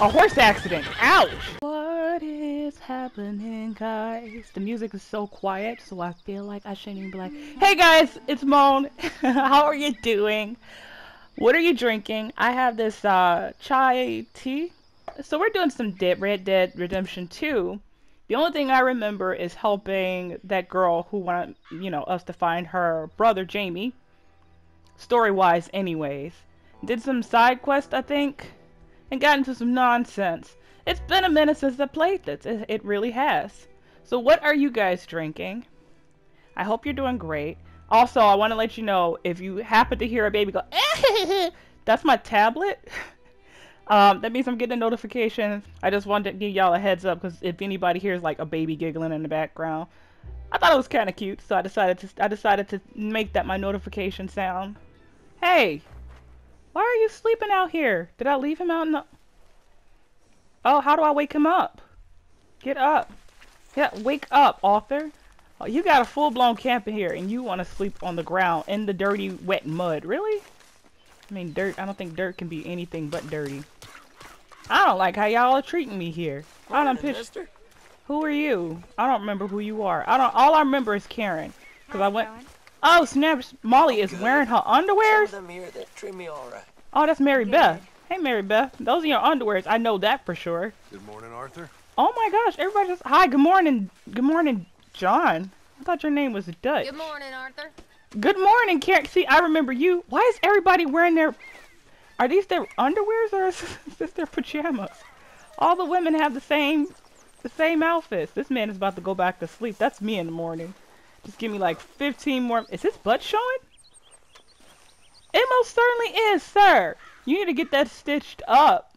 A horse accident. Ouch. What is happening, guys? The music is so quiet, so I feel like I shouldn't even be like, Hey guys, it's Mon. How are you doing? What are you drinking? I have this uh, chai tea. So we're doing some Dead Red Dead Redemption 2. The only thing I remember is helping that girl who wanted, you know, us to find her brother Jamie. Story-wise, anyways. Did some side quest, I think and got into some nonsense. It's been a minute since I played this. It, it really has. So what are you guys drinking? I hope you're doing great. Also, I want to let you know if you happen to hear a baby go, that's my tablet. Um, that means I'm getting a notification. I just wanted to give y'all a heads up because if anybody hears like a baby giggling in the background, I thought it was kind of cute, so I decided to I decided to make that my notification sound. Hey, why are you sleeping out here? Did I leave him out in the... Oh, how do I wake him up? Get up. Yeah, wake up, Arthur. Oh, you got a full-blown camp in here, and you want to sleep on the ground in the dirty, wet mud. Really? I mean, dirt. I don't think dirt can be anything but dirty. I don't like how y'all are treating me here. I don't pitch. Who are you? I don't remember who you are. I don't. All I remember is Karen, because I went. Going? Oh, snap! Molly is wearing her underwears. Some here that treat me all right. Oh, that's Mary Beth. Hey, Mary Beth. Those are your underwears. I know that for sure. Good morning, Arthur. Oh my gosh! Everybody just hi. Good morning. Good morning, John. I thought your name was Dutch. Good morning, Arthur. Good morning, Karen. See, I remember you. Why is everybody wearing their? Are these their underwears or is this their pajamas? All the women have the same, the same outfits. This man is about to go back to sleep. That's me in the morning. Just give me like 15 more. Is his butt showing? It most certainly is, sir. You need to get that stitched up.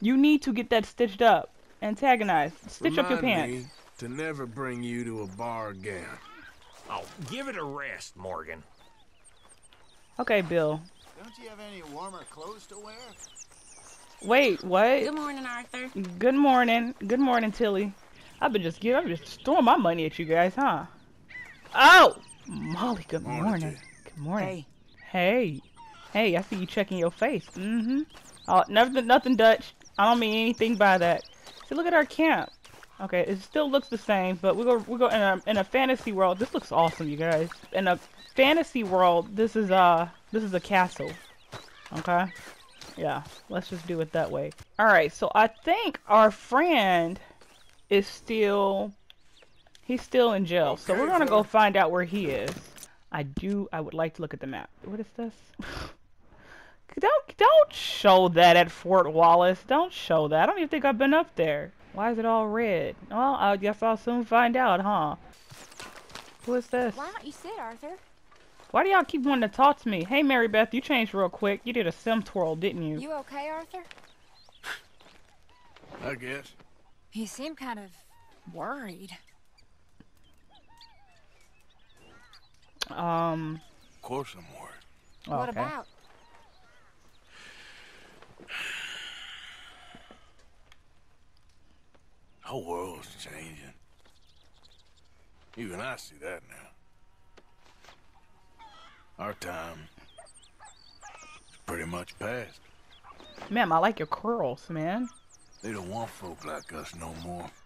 You need to get that stitched up. Antagonize. Stitch Remind up your pants. Me to never bring you to a bar again. Oh, give it a rest, Morgan. Okay, Bill. Don't you have any warmer clothes to wear? Wait, what? Good morning, Arthur. Good morning. Good morning, Tilly. I've been just giving, I've been just throwing my money at you guys, huh? Oh! Molly, good morning. morning. Good morning. Hey. Hey. Hey, I see you checking your face. Mm-hmm. Oh, nothing, nothing Dutch. I don't mean anything by that. See, look at our camp. Okay, it still looks the same, but we go we go in a in a fantasy world. This looks awesome, you guys. In a fantasy world, this is uh this is a castle. Okay. Yeah, let's just do it that way. All right, so I think our friend is still He's still in jail, okay, so we're gonna go find out where he is. I do. I would like to look at the map. What is this? don't don't show that at Fort Wallace. Don't show that. I don't even think I've been up there. Why is it all red? Well, I guess I'll soon find out, huh? Who is this? Why don't you sit, Arthur? Why do y'all keep wanting to talk to me? Hey, Mary Beth, you changed real quick. You did a sim twirl, didn't you? You okay, Arthur? I guess. You seem kind of worried. Um. Of course I'm worried. Oh, what about? The whole world's changing. Even I see that now. Our time is pretty much past. Ma'am, I like your curls, man. They don't want folk like us no more.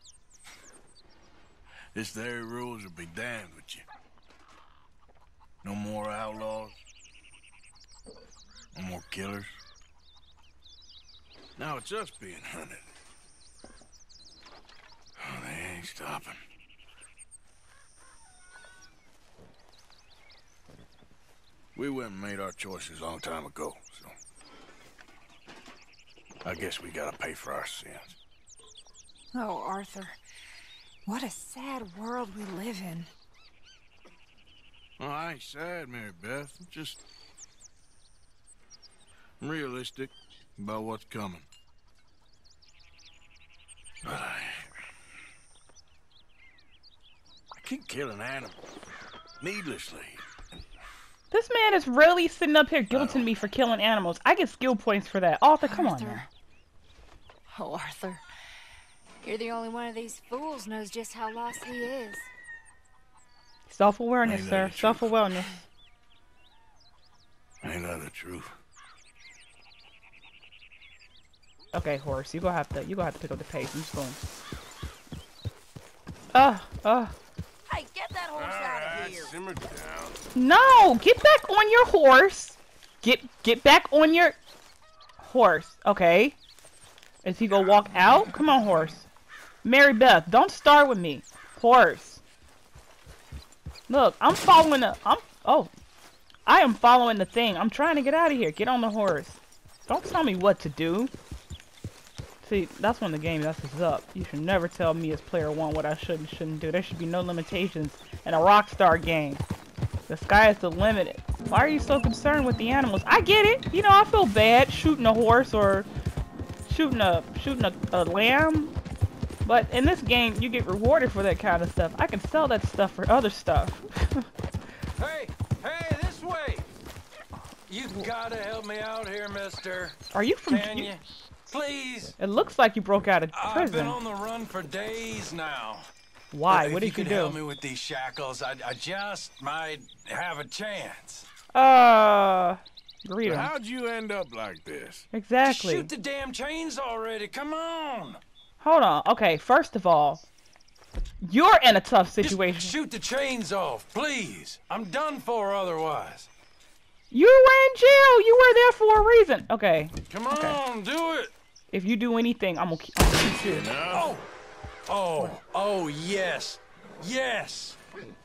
This very rules will be damned with you. No more outlaws. No more killers. Now it's us being hunted. Oh, they ain't stopping. We went and made our choices a long time ago, so... I guess we gotta pay for our sins. Oh, Arthur. What a sad world we live in. Oh, I ain't sad, Mary Beth. I'm just I'm realistic about what's coming. But I... I keep killing animals needlessly. This man is really sitting up here guilting me for killing animals. I get skill points for that. Arthur, come Arthur. on now. Oh, Arthur. You're the only one of these fools knows just how lost he is. Self-awareness, sir. Self-awareness. Ain't that the truth? Okay, horse, you gonna have to you gonna have to pick up the pace. I'm just going. Uh, uh. Hey, get that horse out of here! simmer down. No, get back on your horse. Get get back on your horse. Okay. Is he gonna walk out? Come on, horse. Mary Beth, don't start with me. Horse. Look, I'm following the I'm oh. I am following the thing. I'm trying to get out of here. Get on the horse. Don't tell me what to do. See, that's when the game messes up. You should never tell me as player one what I should and shouldn't do. There should be no limitations in a Rockstar game. The sky is the limit. Why are you so concerned with the animals? I get it. You know, I feel bad shooting a horse or shooting a shooting a, a lamb. But in this game, you get rewarded for that kind of stuff. I can sell that stuff for other stuff. Hey, hey, this way! You've gotta help me out here, mister. are you from? Can you- you? Please. It looks like you broke out of prison. I've been on the run for days now. Why? If What you did you could help do? me with these shackles, I, I just might have a chance. Uh, greet him. How'd you end up like this? Exactly. Shoot the damn chains already. Come on. Hold on. Okay, first of all, you're in a tough situation. Just situation. shoot the chains off, please. I'm done for otherwise. You were in jail. You were there for a reason. Okay. Come on, do it. If you do anything, I'm gonna, ke- I'm gonna shoot you. Oh, oh, oh, yes, yes,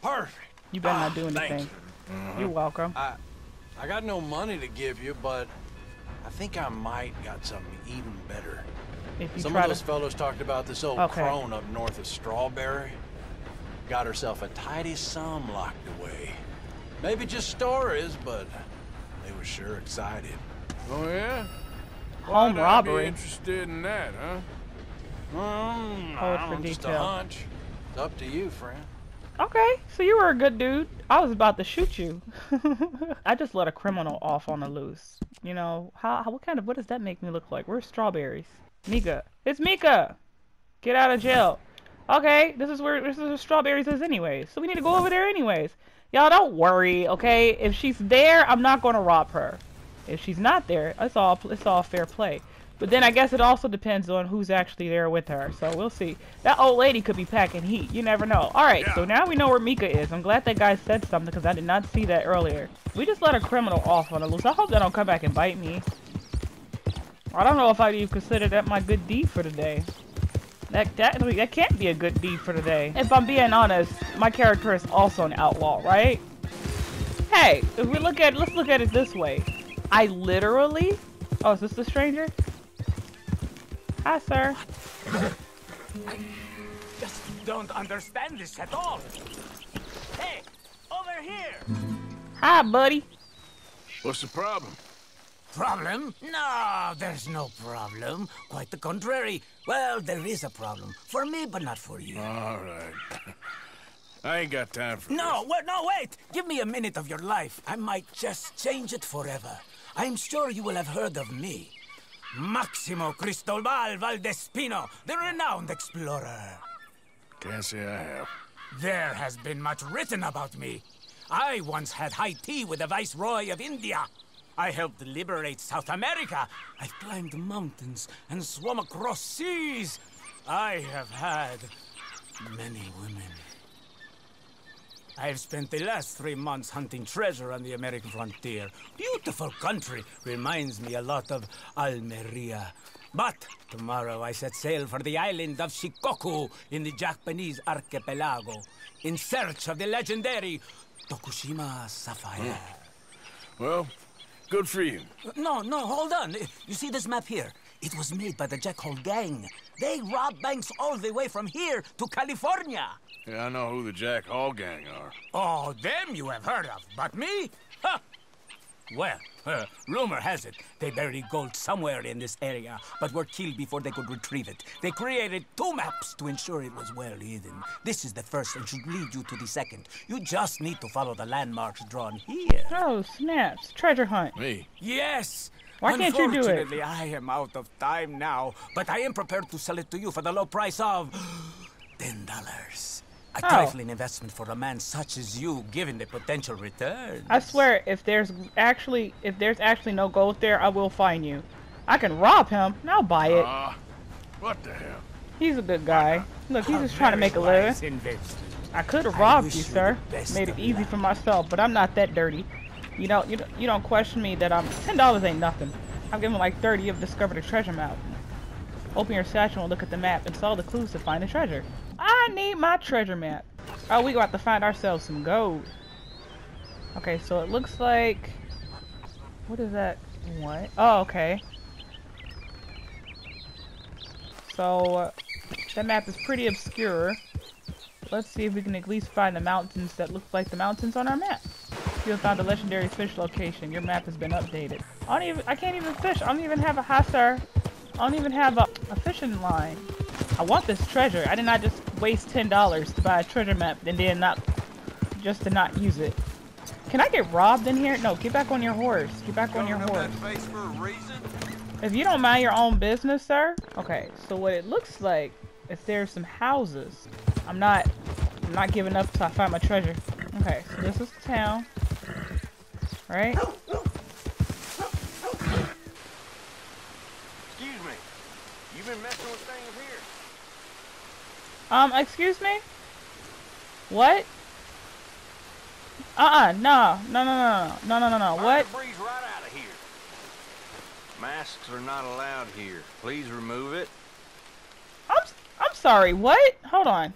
perfect. You better Ah, not do anything. You're welcome. I, I got no money to give you, but I think I might got something even better. If you Some try of those to, fellows talked about this old Okay. crone up north of Strawberry. Got herself a tidy sum locked away. Maybe just stories, but they were sure excited. Oh yeah? home Why'd I robbery. Be interested in that, huh? Um, Hold for don't just a detail. hunch. It's up to you, friend. Okay, so you were a good dude. I was about to shoot you. I just let a criminal off on the loose. You know, how, how what kind of what does that make me look like? Where's strawberries? Micah. It's Micah. Get out of jail. Okay, this is where this is where strawberries is anyways. So we need to go over there anyways. Y'all don't worry, okay? If she's there, I'm not gonna rob her. If she's not there, it's all it's all fair play. But then I guess it also depends on who's actually there with her. So we'll see. That old lady could be packing heat. You never know. All right, so now we know where Micah is. I'm glad that guy said something because I did not see that earlier. We just let a criminal off on the loose. I hope they don't come back and bite me. I don't know if I'd even consider that my good deed for the day. That, that, that can't be a good deed for the day. If I'm being honest, my character is also an outlaw, right? Hey, if we look at let's look at it this way. I literally Oh, is this the stranger? Hi, sir. I Just don't understand this at all. Hey, over here. Hi, buddy. What's the problem? Problem? No, there's no problem. Quite the contrary. Well, there is a problem. For me, but not for you. All right. I ain't got time for No, wait, no, wait! Give me a minute of your life. I might just change it forever. I'm sure you will have heard of me. Maximo Cristobal Valdespino, the renowned explorer. Can't say I have. There has been much written about me. I once had high tea with the Viceroy of India. I helped liberate South America. I've climbed mountains and swum across seas. I have had many women. I've spent the last three months hunting treasure on the American frontier. Beautiful country. Reminds me a lot of Almeria. But tomorrow I set sail for the island of Shikoku in the Japanese archipelago in search of the legendary Tokushima Sapphire. Well, good for you. No, no, hold on. You see this map here? It was made by the Jack Hall gang. They robbed banks all the way from here to California. Yeah, I know who the Jack Hall gang are. Oh, them you have heard of, but me? Huh. Well, uh, rumor has it they buried gold somewhere in this area, but were killed before they could retrieve it. They created two maps to ensure it was well hidden. This is the first and should lead you to the second. You just need to follow the landmarks drawn here. Oh, snaps. Treasure hunt. Me? Yes! Why can't you do it? Unfortunately, I am out of time now, but I am prepared to sell it to you for the low price of ten dollars. A Oh. trifling investment for a man such as you, given the potential return. I swear, if there's actually if there's actually no gold there, I will find you. I can rob him. and I'll buy it. Ah, what the hell? He's a good guy. Look, he's A just trying to make a living. investment. I could have robbed you, you sir. Made it easy luck. for myself, but I'm not that dirty. You don't, you don't, you don't question me that I'm ten dollars ain't nothing. I've given like thirty. You've discovered a treasure map. Open your satchel and look at the map and solve the clues to find the treasure. I need my treasure map. Oh, we got to find ourselves some gold. Okay, so it looks like. What is that? What? Oh, okay. So uh, that map is pretty obscure. Let's see if we can at least find the mountains that look like the mountains on our map. You have found a legendary fish location. Your map has been updated. I don't even. I can't even fish. I don't even have a high star. I don't even have a, a fishing line. I want this treasure. I did not just waste ten dollars to buy a treasure map and then not just to not use it. Can I get robbed in here? No, get back on your horse. Get back on your horse. face for a reason? If you don't mind your own business, sir. Okay, so what it looks like is there's some houses. I'm not I'm not giving up till I find my treasure. Okay, so this is the town. Right? Excuse me. You been messing with things here? Um, excuse me? What? Uh-uh, no, no, no, no, no, no, no, no, what? breeze right out of here. Masks are not allowed here. Please remove it. I'm, I'm sorry, what? Hold on.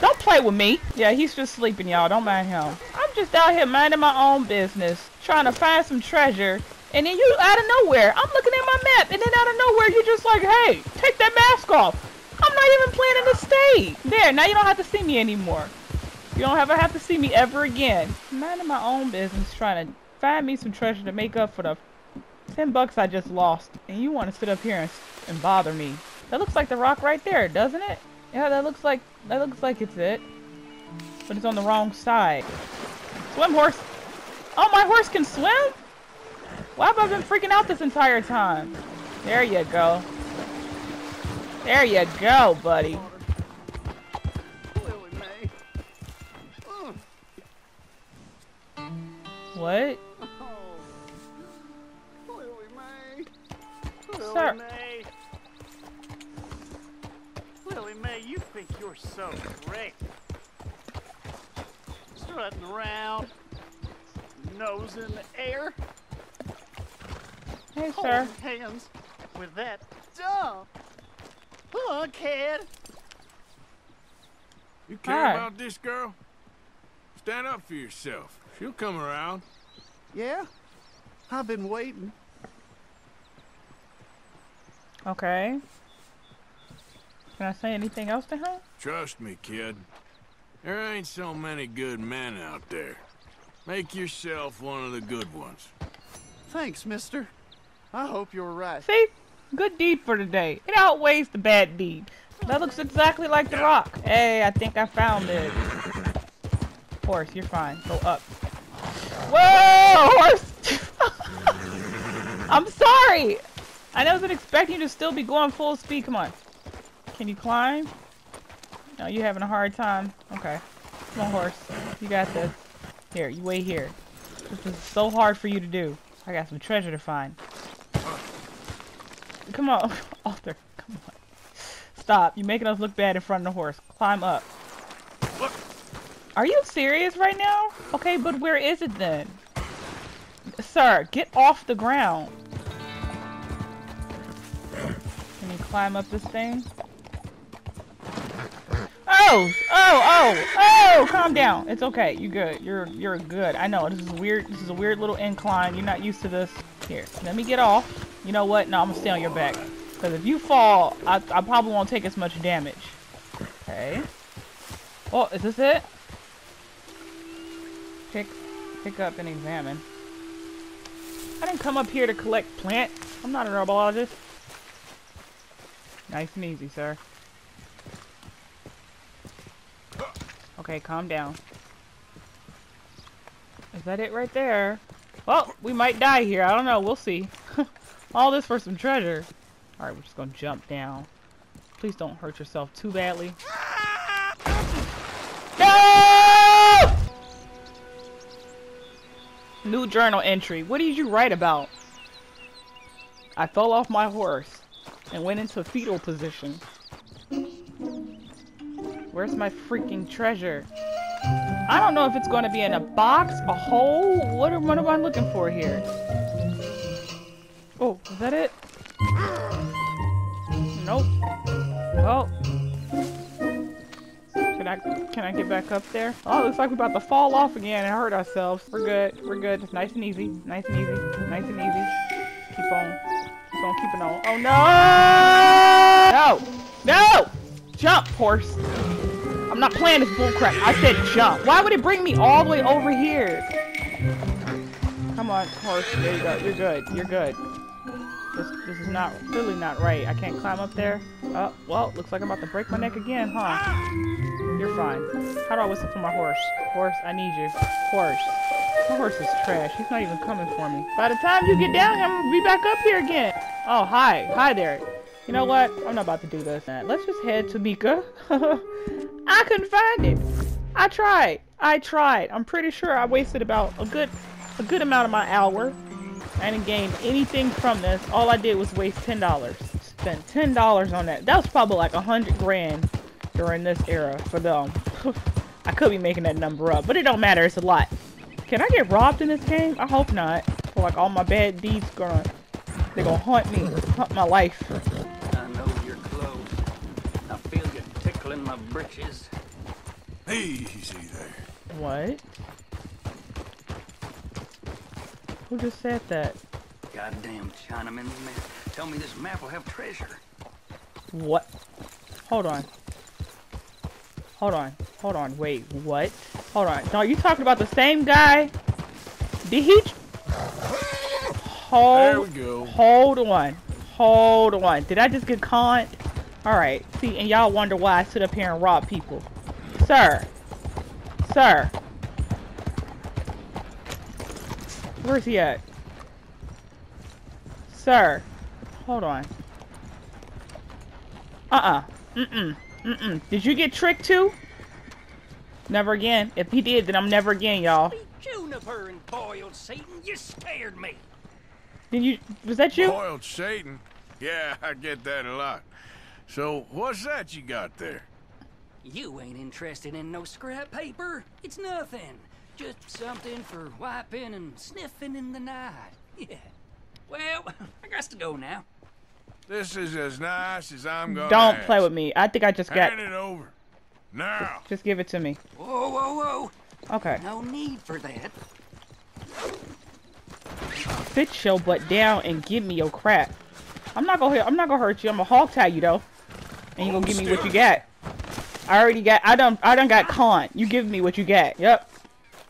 Don't play with me. Yeah, he's just sleeping, y'all. Don't mind him. I'm just out here minding my own business, trying to find some treasure, and then you out of nowhere. I'm looking at my map, and then out of nowhere, you're just like, hey, take that mask off. I'm not even planning to stay. There, now you don't have to see me anymore. You don't ever have to see me ever again. Minding my own business, trying to find me some treasure to make up for the 10 bucks I just lost. And you want to sit up here and, and bother me. That looks like the rock right there, doesn't it? Yeah, that looks like that looks like it's it. But it's on the wrong side. Swim horse. Oh, my horse can swim? Why have I been freaking out this entire time? There you go. There you go, buddy. What? Sir. May. Lily May, you think you're so great. Strutting around, nose in the air, Hey, sir. hands with that dumb kid. You care Hi. about this girl? Stand up for yourself. She'll come around. Yeah, I've been waiting. Okay. Can I say anything else to her? Trust me, kid. There ain't so many good men out there. Make yourself one of the good ones. Thanks, mister. I hope you're right. See? Good deed for today. It outweighs the bad deed. That looks exactly like the rock. Hey, I think I found it. Horse, you're fine. Go up. Whoa, horse! I'm sorry! I wasn't expecting you to still be going full speed. Come on. Can you climb? No, you're having a hard time? Okay. Come on, horse. You got this. Here, you wait here. This is so hard for you to do. I got some treasure to find. Come on, Arthur. Come on. Stop. You're making us look bad in front of the horse. Climb up. Look. Are you serious right now? Okay, but where is it then? Sir, get off the ground. Can you climb up this thing? Oh, oh, oh, oh! Calm down. It's okay. You're good. You're you're good. I know this is weird. This is a weird little incline. You're not used to this. Here, let me get off. You know what? No, I'm gonna stay on your back. Because if you fall, I, I probably won't take as much damage. Okay. Oh, is this it? Pick, pick up and examine. I didn't come up here to collect plants. I'm not a herbologist. Nice and easy, sir. Okay, calm down. Is that it right there? Well, we might die here. I don't know. We'll see. All this for some treasure. Alright, we're just gonna jump down. Please don't hurt yourself too badly. No! New journal entry. What did you write about? I fell off my horse and went into a fetal position. Where's my freaking treasure? I don't know if it's going to be in a box, a hole. What, am- what am I looking for here? Oh, is that it? Nope. Well, can I can I get back up there? Oh, looks like we're about to fall off again and hurt ourselves. We're good. We're good. It's nice and easy. Nice and easy. Nice and easy. Keep on. Keep on keeping on. Oh no! No! No! Jump, horse. I'm not playing this bullcrap. I said jump. Why would it bring me all the way over here? Come on, horse. There you go. You're good. You're good. This, this is not, clearly not right. I can't climb up there. Oh, well, looks like I'm about to break my neck again, huh? You're fine. How do I whistle for my horse? Horse, I need you. Horse. My horse is trash. He's not even coming for me. By the time you get down, I'm gonna be back up here again. Oh, hi. Hi there. You know what? I'm not about to do this. Uh, Let's just head to Micah. I couldn't find it. I tried. I tried. I'm pretty sure I wasted about a good a good amount of my hour. I didn't gain anything from this. All I did was waste ten dollars. Spent ten dollars on that. That was probably like a hundred grand during this era for them. Um, I could be making that number up, but it don't matter. It's a lot. Can I get robbed in this game? I hope not. For like all my bad deeds gonna they gonna haunt me, haunt my life. I know you're close. I feel you tickling my britches. Easy there. What? Who just said that? Goddamn Chinaman, man. Tell me this map will have treasure. What? Hold on. Hold on. Hold on. Wait. What? Hold on. No, you talking about the same guy? Did he? Hold. There we go. Hold on. Hold on. Did I just get conned? Alright. See, and y'all wonder why I sit up here and rob people. Sir. Sir. Where's he at? Sir. Hold on. Uh-uh. Mm-mm. Mm-mm. Did you get tricked too? Never again. If he did, then I'm never again, y'all. Juniper and boiled Satan, you scared me. Did you? Was that you? Boiled Satan? Yeah, I get that a lot. So, what's that you got there? You ain't interested in no scrap paper. It's nothing. Just something for wiping and sniffing in the night. Yeah. Well, I got to go now. This is as nice as I'm gonna Don't ask. play with me. I think I just got. Hand it over. Now. Just give it to me. Whoa, whoa, whoa. Okay. No need for that. Sit your butt down and give me your crap. I'm not gonna. I'm not gonna hurt you. I'm gonna hog tie you though, and you gonna give me what you got. I already got. I done. I done got con. You give me what you got. Yep.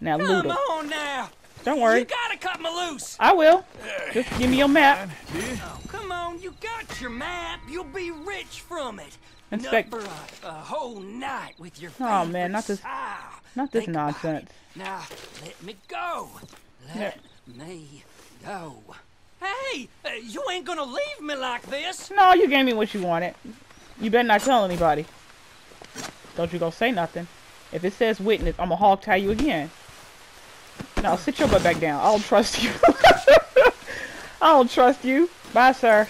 Now loot Come 'em. on now. Don't worry. You gotta cut me loose. I will. Just give me your map. Oh, come on. You got your map. You'll be rich from it. Inspect- Enough for a, a whole night with your Oh, man, not this- style. Not this Think nonsense. Now, let me go. Let me go. Hey, uh, you ain't gonna leave me like this. No, you gave me what you wanted. You better not tell anybody. Don't you go say nothing. If it says witness, I'm gonna hog tie you again. Now sit your butt back down. I don't trust you. I don't trust you. Bye, sir.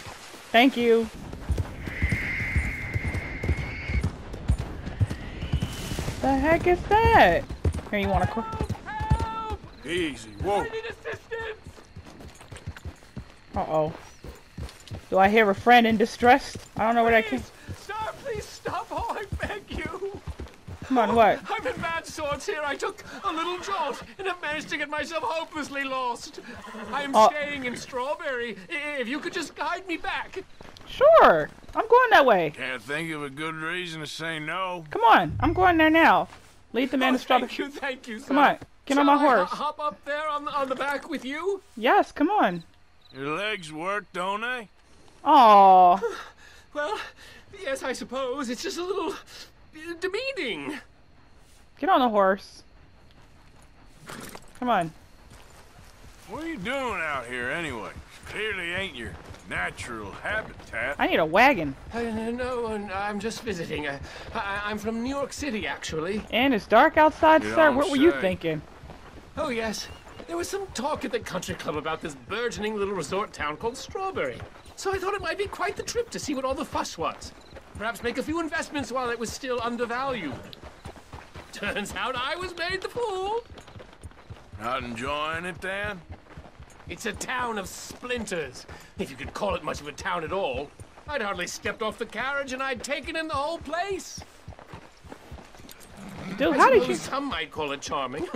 Thank you. The heck is that? Here, you want to? Easy. Whoa. Uh oh. Do I hear a friend in distress? I don't know where that came. Sir, please stop. Oh, I beg you. Come on, what? I'm in bad sorts here. I took a little jolt and have managed to get myself hopelessly lost. I am Uh, staying in Strawberry. If you could just guide me back. Sure. I'm going that way. Can't think of a good reason to say no. Come on. I'm going there now. Lead the man Oh, to strawberry. thank you, thank you, sir. Come on. Get on Shall my I horse. ho- hop up there on the, on the back with you? Yes, come on. Your legs work, don't they? Oh, Well, yes, I suppose. It's just a little demeaning. get on the horse. Come on. What are you doing out here anyway? Clearly ain't your natural habitat. I need a wagon. Uh, no, I'm just visiting. Uh, I, I'm from New York City, actually. And it's dark outside, You sir. don't What were you thinking? Oh, yes. There was some talk at the country club about this burgeoning little resort town called Strawberry. So I thought it might be quite the trip to see what all the fuss was. Perhaps make a few investments while it was still undervalued. Turns out I was made the fool. Not enjoying it, Dan? It's a town of splinters, if you could call it much of a town at all. I'd hardly stepped off the carriage and I'd taken in the whole place. Dude, how did you? Some might call it charming.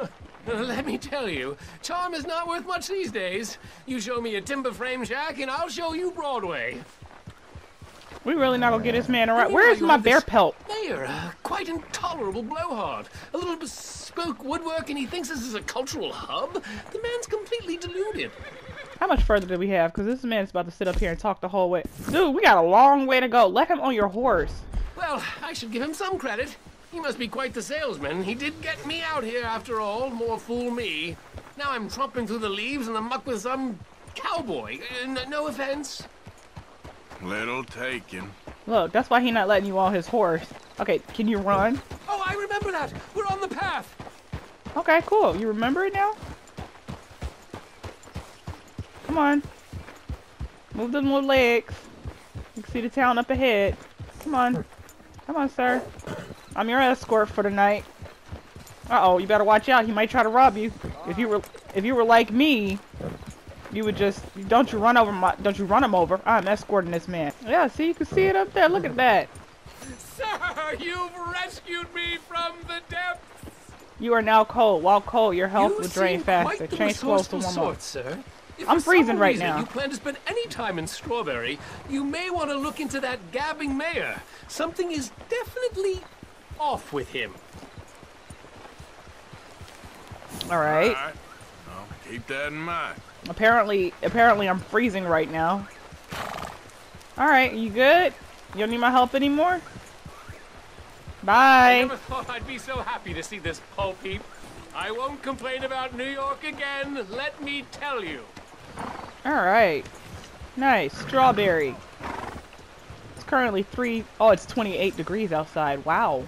Let me tell you, charm is not worth much these days. You show me a timber frame shack, and I'll show you Broadway. We really not gonna get this man around. Where's my bear pelt? Mayor, a quite intolerable blowhard. A little bespoke woodwork, and he thinks this is a cultural hub. The man's completely deluded. How much further do we have? Because this man's about to sit up here and talk the whole way. Dude, we got a long way to go. Let him on your horse. Well, I should give him some credit. He must be quite the salesman. He did get me out here after all. More fool me. Now I'm tromping through the leaves and the muck with some cowboy. Uh, no offense. Little taken. Look, that's why he not letting you on his horse. Okay, can you run? Oh, I remember that. We're on the path. Okay, cool. You remember it now? Come on. Move them little legs. You can see the town up ahead. Come on. Come on, sir. I'm your escort for the night. Uh-oh, you better watch out. He might try to rob you. If you were if you were like me, you would just don't you run over my don't you run him over. I'm escorting this man. Yeah, see you can see it up there. Look at that. Sir, you've rescued me from the depths. You are now cold. While cold, your health you will drain faster. Change clothes to resourceful warm up. sir. If I'm for freezing some right reason now. You plan to spend any time in Strawberry, you may want to look into that gabbing mayor. Something is definitely off with him. All right. All right. I'll keep that in mind. Apparently, apparently I'm freezing right now. Alright, you good? You don't need my help anymore? Bye. I Bye. never thought I'd be so happy to see this pulp heap. I won't complain about New York again, let me tell you. Alright. Nice. Strawberry. It's currently 3... Oh, it's 28 degrees outside. Wow.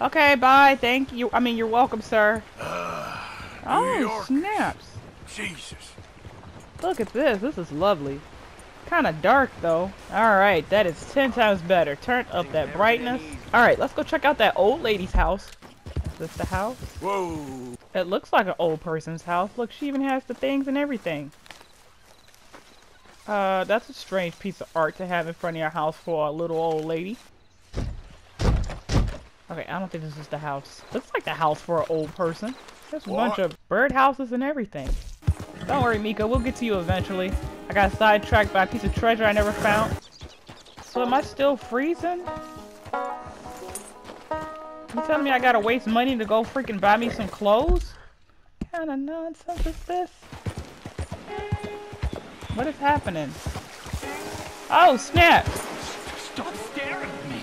Okay, bye. Thank you. I mean, you're welcome, sir. Ah, oh, York. snaps. Jesus. Look at this. This is lovely. Kind of dark, though. Alright, that is 10 times better. Turn up that brightness. Alright, let's go check out that old lady's house. Is this the house? Whoa. It looks like an old person's house. Look, she even has the things and everything. Uh, that's a strange piece of art to have in front of your house for a little old lady. Okay, I don't think this is the house. Looks like the house for an old person. There's a bunch of bird houses and everything. Don't worry, Micah. We'll get to you eventually. I got sidetracked by a piece of treasure I never found. So am I still freezing? You telling me I gotta waste money to go freaking buy me some clothes? What kind of nonsense is this? What is happening? Oh, snap! Stop staring at me.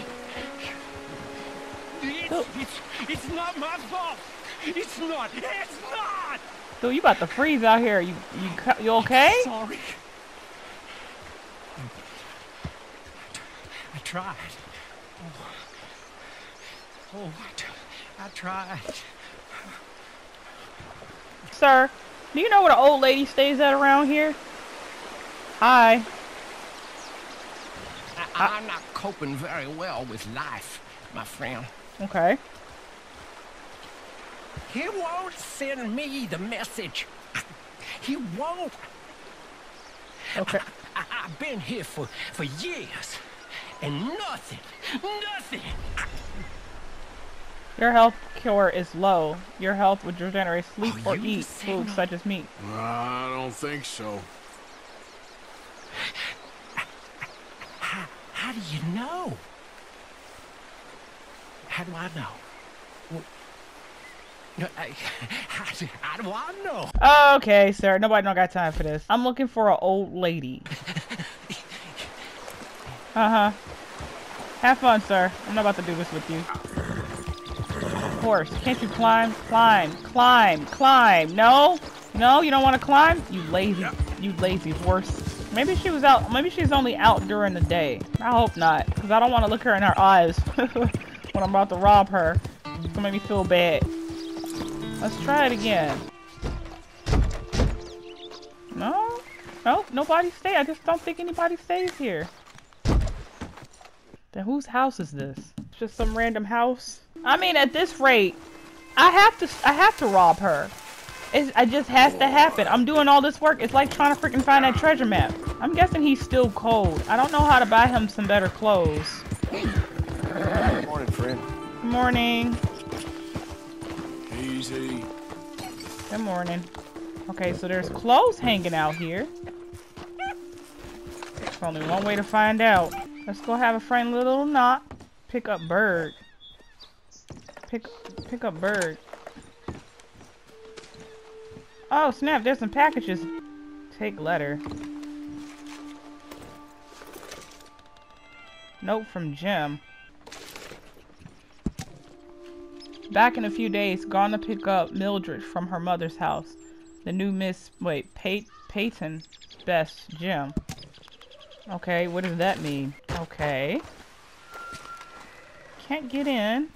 It's, Oh. it's, it's not my fault. It's not. It's not. Dude, you about to freeze out here. You you you okay? Sorry. I tried. Oh, oh I, I tried. Sir, do you know where the old lady stays at around here? Hi. I, I'm not coping very well with life, my friend. Okay. He won't send me the message. He won't. Okay. I, I've been here for, for years, and nothing, nothing. Your health cure is low. Your health would regenerate sleep Oh, or eat food such as meat. I don't think so. How, how do you know? How do I know? Well, no, I- How do, how do I know? Okay, sir. Nobody don't got time for this. I'm looking for an old lady. Uh-huh. Have fun, sir. I'm not about to do this with you. Horse, can't you climb? Climb, climb, climb. No? No, you don't want to climb? You lazy, you lazy horse. Maybe she was out, maybe she's only out during the day. I hope not, because I don't want to look her in her eyes when I'm about to rob her. It's gonna make me feel bad. Let's try it again. No? Nope, nobody stay. I just don't think anybody stays here. Then whose house is this? It's just some random house? I mean, at this rate, I have to I have to rob her. It's, it just has to happen. I'm doing all this work. It's like trying to freaking find that treasure map. I'm guessing he's still cold. I don't know how to buy him some better clothes. Good morning, friend. Good morning. Easy. Good morning. Okay, so there's clothes hanging out here. There's only one way to find out. Let's go have a friendly little knot. Pick up bird. Pick pick up bird. Oh snap, there's some packages. Take letter. Note from Jim. Back in a few days, gone to pick up Mildred from her mother's house. The new Miss, wait, Pey Peyton Best Jim. Okay, what does that mean? Okay. Can't get in.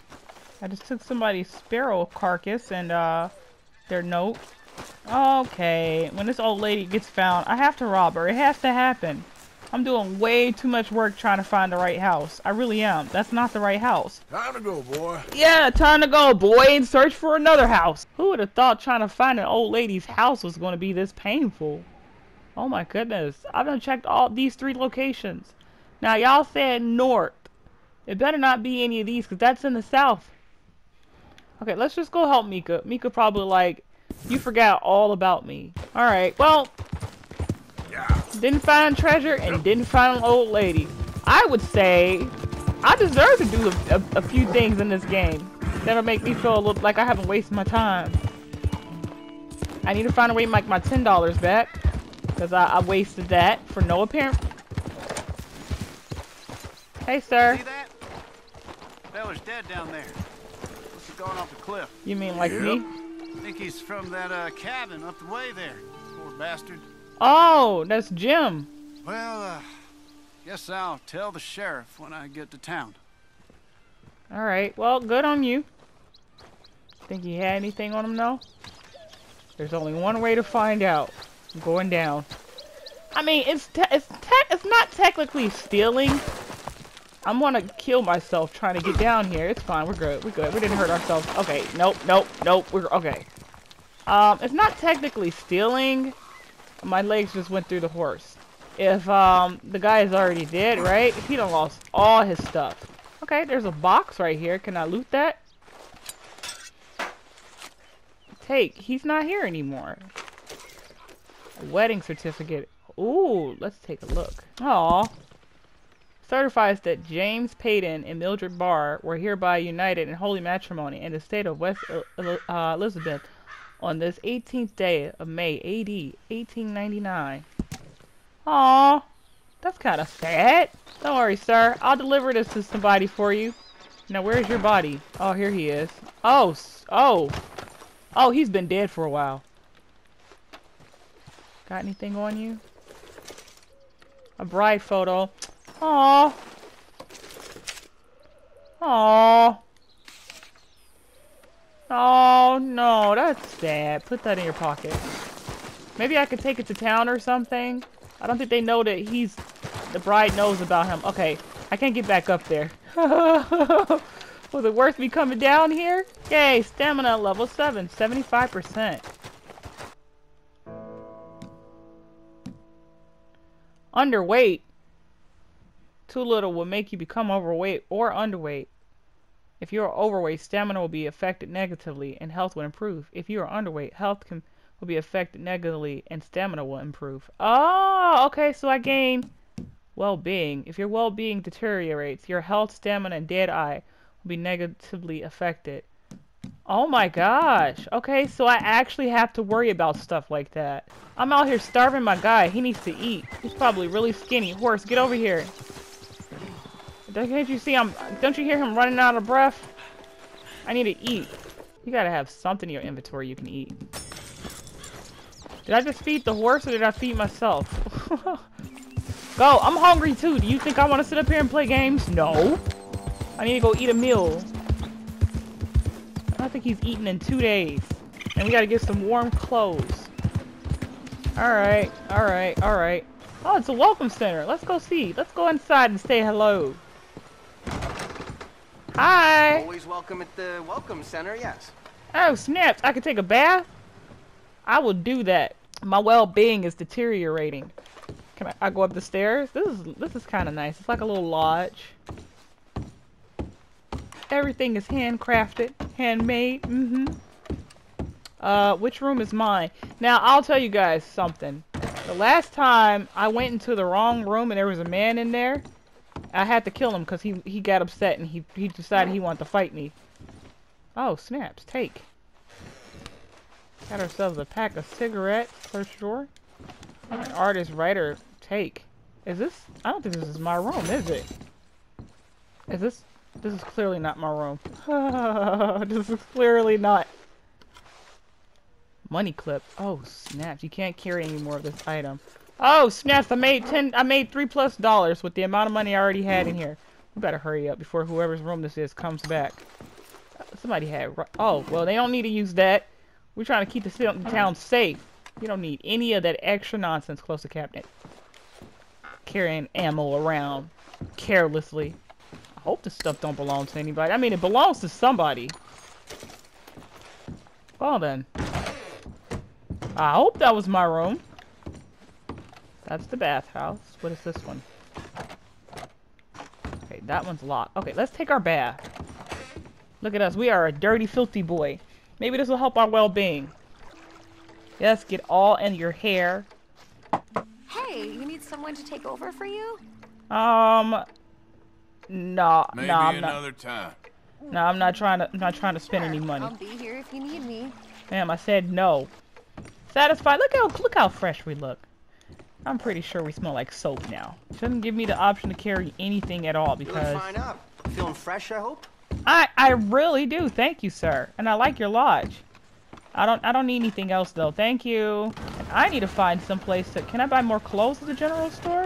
I just took somebody's sparrow carcass and, uh, their note. Okay, when this old lady gets found, I have to rob her. It has to happen. I'm doing way too much work trying to find the right house. I really am. That's not the right house. Time to go, boy. Yeah, time to go, boy, and search for another house. Who would have thought trying to find an old lady's house was going to be this painful? Oh my goodness. I've done checked all these three locations. Now, y'all said north. It better not be any of these, because that's in the south. Okay, let's just go help Micah. Micah probably like, you forgot all about me. Alright, well, didn't find treasure and didn't find an old lady. I would say I deserve to do a, a, a few things in this game that'll make me feel a little like I haven't wasted my time. I need to find a way to make my $10 back because I, I wasted that for no apparent... Hey, sir. See that? Feller's dead down there. Must have gone off the cliff. You mean like yep. me? I think he's from that uh, cabin up the way there. Poor bastard. Oh, that's Jim. Well, uh, guess I'll tell the sheriff when I get to town. All right. Well, good on you. Think he had anything on him, though? There's only one way to find out. I'm going down. I mean, it's it's it's not technically stealing. I'm gonna kill myself trying to get down here. It's fine. We're good. We're good. We didn't hurt ourselves. Okay. Nope. Nope. Nope. We're okay. Um, it's not technically stealing. My legs just went through the horse. If um the guy is already dead, right? He done lost all his stuff. Okay, there's a box right here. Can I loot that? Take. He's not here anymore. Wedding certificate. Ooh, let's take a look. Aw. Certifies that James Payton and Mildred Barr were hereby united in holy matrimony in the state of West uh, Elizabeth on this 18th day of May, AD 1899. Aw, that's kind of sad. Don't worry, sir. I'll deliver this to somebody for you. Now, where's your body? Oh, here he is. Oh, oh. Oh, he's been dead for a while. Got anything on you? A bride photo. Aw. Aw. Oh, no, that's sad. Put that in your pocket. Maybe I could take it to town or something. I don't think they know that he's... The bride knows about him. Okay, I can't get back up there. Was it worth me coming down here? Yay, stamina level 7, 75%. Underweight. Too little will make you become overweight or underweight. If you are overweight, stamina will be affected negatively and health will improve. If you are underweight, health can will be affected negatively and stamina will improve. Oh, okay, so I gain well-being. If your well-being deteriorates, your health, stamina, and dead eye will be negatively affected. Oh my gosh. Okay, so I actually have to worry about stuff like that. I'm out here starving my guy. He needs to eat. He's probably really skinny. Horse, get over here. Don't you see I'm don't you hear him running out of breath? I need to eat. You gotta have something in your inventory you can eat. Did I just feed the horse or did I feed myself? go, I'm hungry too. Do you think I want to sit up here and play games? No. I need to go eat a meal. I don't think he's eaten in two days. And we gotta get some warm clothes. Alright, alright, alright. Oh, it's a welcome center. Let's go see. Let's go inside and say hello. Hi! Always welcome at the welcome center, yes. Oh, snaps. I can take a bath? I will do that. My well-being is deteriorating. Can I, I go up the stairs? This is this is kind of nice. It's like a little lodge. Everything is handcrafted, handmade. Mm-hmm. Uh, which room is mine? Now, I'll tell you guys something. The last time I went into the wrong room and there was a man in there, I had to kill him because he, he got upset and he, he decided he wanted to fight me. Oh, snaps. Take. Got ourselves a pack of cigarettes. First drawer. An artist, writer, take. Is this? I don't think this is my room, is it? Is this? This is clearly not my room. this is clearly not. Money clip. Oh, snaps. You can't carry any more of this item. Oh, snaps. I made 10, I made 3 plus dollars with the amount of money I already had in here. We better hurry up before whoever's room this is comes back. Somebody had, oh, well, they don't need to use that. We're trying to keep the town safe. You don't need any of that extra nonsense close to cabinet. Carrying ammo around carelessly. I hope this stuff don't belong to anybody. I mean, it belongs to somebody. Well then. I hope that was my room. That's the bathhouse. What is this one? Okay, that one's locked. Okay, let's take our bath. Look at us. We are a dirty, filthy boy. Maybe this will help our well-being. Yes, get all in your hair. Hey, you need someone to take over for you? Um, no, Maybe no, I'm another not. time. No, I'm not trying to. I'm not trying to spend Sure, any money. I'll be here if you need me. Ma'am, I said no. Satisfied. Look how look how fresh we look. I'm pretty sure we smell like soap now. Shouldn't give me the option to carry anything at all You look fine up. Feeling fresh, I hope? I I really do. Thank you, sir. And I like your lodge. I don't I don't need anything else though. Thank you. And I need to find some place to. Can I buy more clothes at the general store?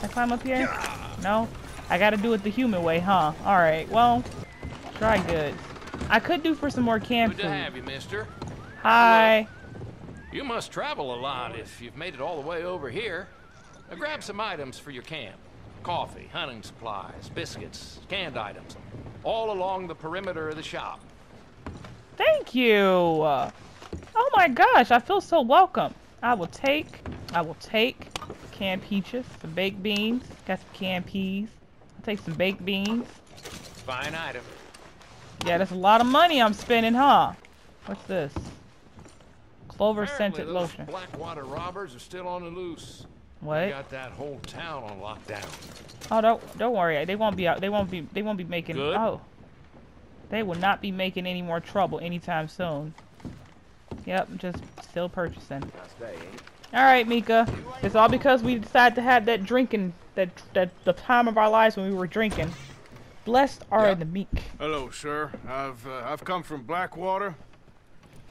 Can I climb up here? No. I gotta do it the human way, huh? All right. Well, dry goods. I could do for some more canned Good to food. have you, mister. Hi. You must travel a lot if you've made it all the way over here. Now grab some items for your camp. Coffee, hunting supplies, biscuits, canned items. All along the perimeter of the shop. Thank you. Uh, oh my gosh, I feel so welcome. I will take, I will take canned peaches, some baked beans, got some canned peas. I'll take some baked beans. Fine item. Yeah, that's a lot of money I'm spending, huh? What's this? Clover Apparently scented those lotion. Blackwater robbers are still on the loose. They What? got that whole town on lockdown. Oh, don't don't worry. They won't be out. They won't be. They won't be making. Good. Oh, they will not be making any more trouble anytime soon. Yep, just still purchasing. All right, Micah. It's all because we decided to have that drinking, that that the time of our lives when we were drinking. Blessed are Yeah. the meek. Hello, sir. I've uh, I've come from Blackwater.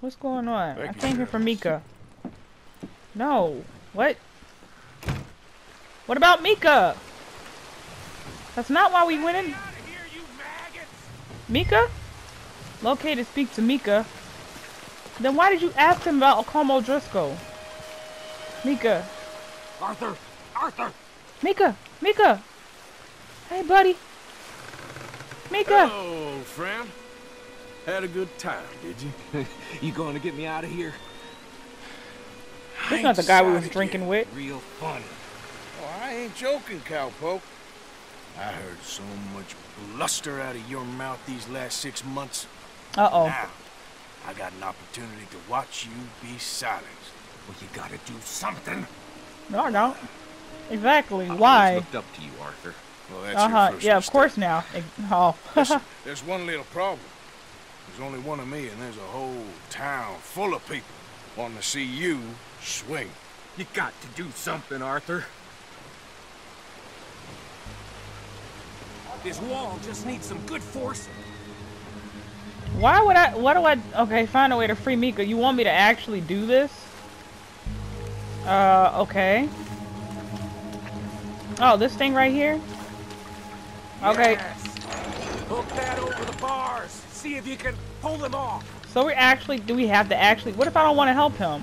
What's going on? Thank I came here for Micah. No. What? What about Micah? That's not why we went in. Micah? Located, speak to Micah. Then why did you ask him about Colm O'Driscoll? Micah. Arthur! Arthur! Micah! Micah! Hey, buddy. Micah! Oh, friend. Had a good time, did you? you going to get me out of here? This not the guy we was drinking with. Real funny. Oh, I ain't joking, cowpoke. I heard so much bluster out of your mouth these last six months. Uh-oh. Now, I got an opportunity to watch you be silenced. Well, you gotta do something. No, I don't. Exactly. I always Why? looked up to you, Arthur. Well, that's Uh-huh. your first Yeah, of mistake. course now. Oh. Listen, there's one little problem. There's only one of me, and there's a whole town full of people. wanting to see you swing. You got to do something, Arthur. This wall just needs some good force. Why would I, what do I, okay, find a way to free Micah. You want me to actually do this? Uh, okay. Oh, this thing right here? Okay. Yes. Hook that over the bars. See if you can pull them off. So we actually, do we have to actually, what if I don't want to help him?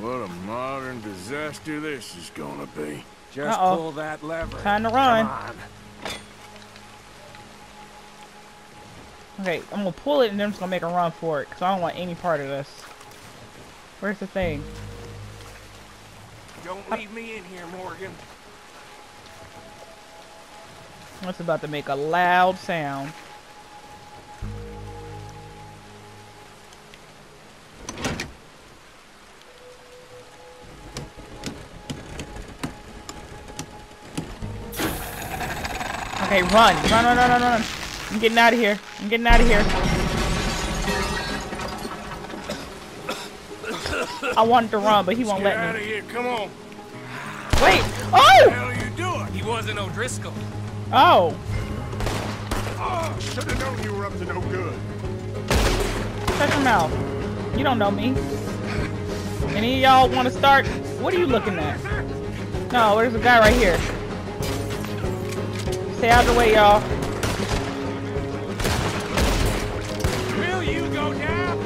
What a modern disaster this is gonna be. Just uh -oh. pull that lever. Time to run. Okay, I'm gonna pull it and then I'm just gonna make a run for it because I don't want any part of this. Where's the thing? Don't leave me in here, Morgan. That's about to make a loud sound. Okay, run. Run, run, run, run, run. I'm getting out of here. I'm getting out of here. I wanted to run, but he won't let me. out of here. Come on. Wait. Oh! What the oh! hell are you doing? He wasn't O'Driscoll. Oh. Oh, should have known you were up to no good. Shut your mouth. You don't know me. Any of y'all want to start? What are you looking at? No, there's a guy right here. Stay out of the way, y'all. Will you go down?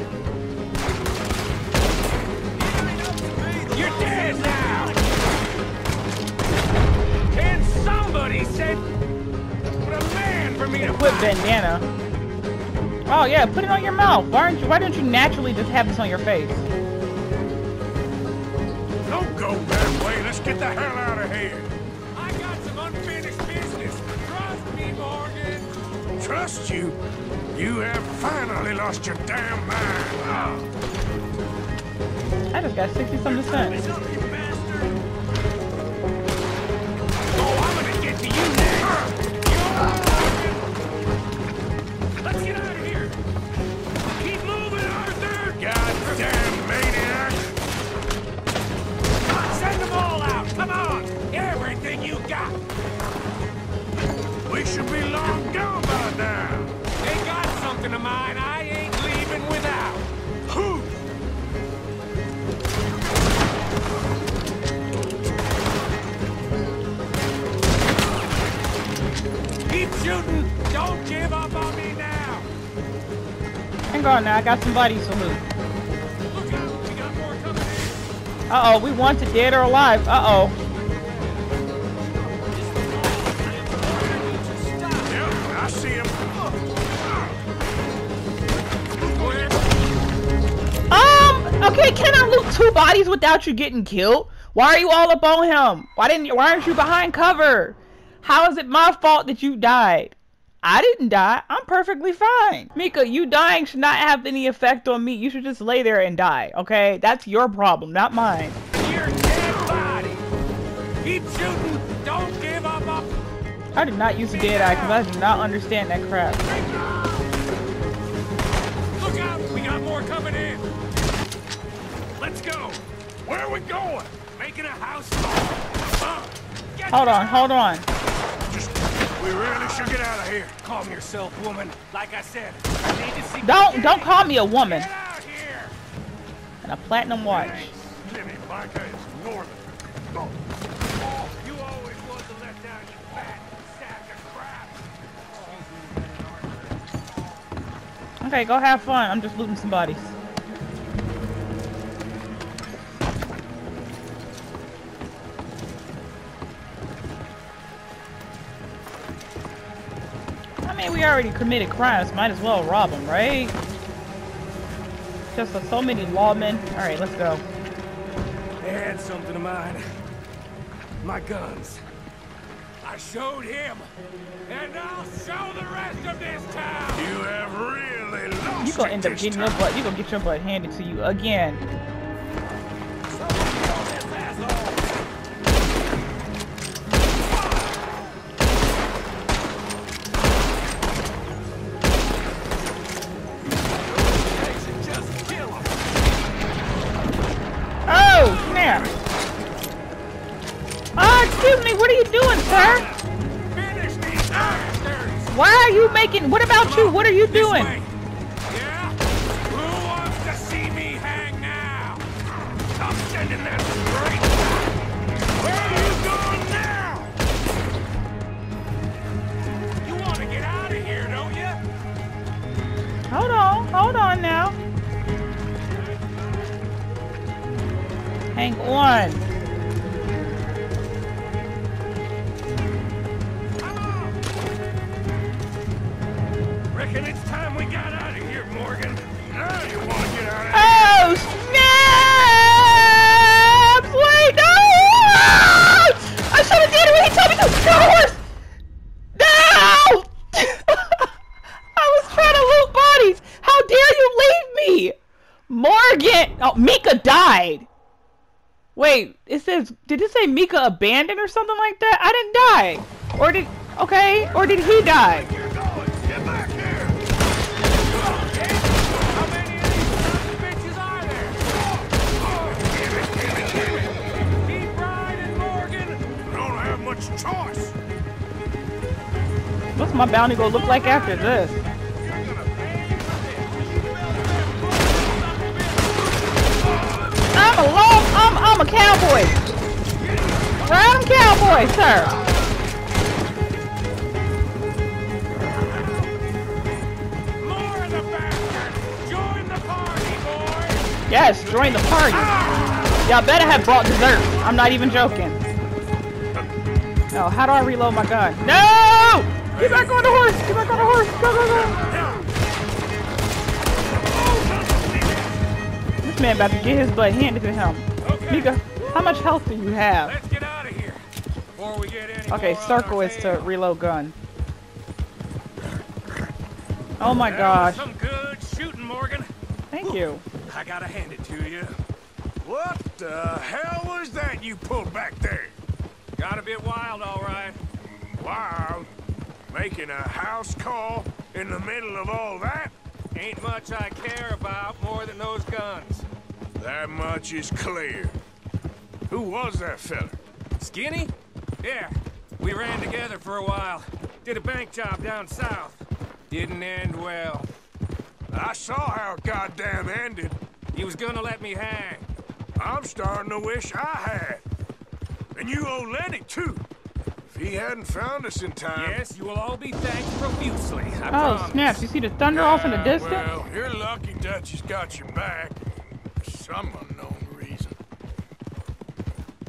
You're dead now. Can somebody send a man for me to Put bandana. Oh yeah, put it on your mouth. Why aren't you? Why don't you naturally just have this on your face? Don't go that way. Let's get the hell out of here. Trust you? You have finally lost your damn mind. I just got 60 something cents. Oh, I'm gonna get to you next. Let's get out of here. Keep moving, Arthur. Goddamn maniac. Send them all out. Come on. Everything you got. We should be long gone now. They got something of mine I ain't leaving without. Who? Keep shooting. Don't give up on me now. Hang on now, I got somebody to loot. Look out. We got more coming in. Uh-oh, we want it dead or alive. Uh-oh. Okay, can I loot two bodies without you getting killed? Why are you all up on him? Why didn't you, why aren't you behind cover? How is it my fault that you died? I didn't die. I'm perfectly fine. Micah, you dying should not have any effect on me. You should just lay there and die, okay? That's your problem, not mine. You're dead body. Keep shooting. Don't give up I did not use a dead eye because I do not understand that crap. Let's go! Where are we going? Making a house call! Hold on, hold on. Just, we really should get out of here. Calm yourself, woman. Like I said, I need to see... Don't, don't call me a woman. Get out here! And a platinum watch. Jimmy Micah is northern. Oh, oh You always was to let down, you fat sack of crap! Okay, go have fun. I'm just looting some bodies. I mean, we already committed crimes. Might as well rob them, right? Just so, so many lawmen. Alright, let's go. They had something of mine. My guns. I showed him, and I'll show the rest of this town! you have really lost You gonna end up getting your butt. You gonna get your butt handed to you again. Sir? Why are you making, what about you? What are you doing? Yeah. Who wants to see me hang now? Tough standing there. Where are you going now? You want to get out of here, don't you? Hold on, hold on now. Hang on. Got out of here, Morgan. Now you want to get out of here. Oh, snaps! Wait, no! I should have did it when he told me to. Go horse! Morgan! Oh, Micah died! Wait, it says, did it say Micah abandoned or something like that? I didn't die. Or did, okay, or did he die? What's my bounty gonna look like after this? I'm a long, I'm, I'm a cowboy. I'm a cowboy, sir. Yes, join the party. Y'all better have brought dessert. I'm not even joking. Oh, how do I reload my gun? No! Get back on the horse! Get back on the horse! Go, go, go! This man about to get his butt handed to him. Okay. Micah, how much health do you have? Let's get out of here before we get any Okay, circle is to reload gun. Oh my gosh. Some good shooting, Morgan. Thank you. I gotta hand it to you. What the hell was that you pulled back there? Got a bit wild, all right. Wild? Making a house call in the middle of all that? Ain't much I care about more than those guns. That much is clear. Who was that fella? Skinny? Yeah. We ran together for a while. Did a bank job down south. Didn't end well. I saw how it goddamn ended. He was gonna let me hang. I'm starting to wish I had. And you owe Lenny, too. If he hadn't found us in time... Yes, you will all be thanked profusely, I Oh, promise. snaps. You see the thunder off in the ah, distance? Well, you're lucky Dutch has got your back. For some unknown reason.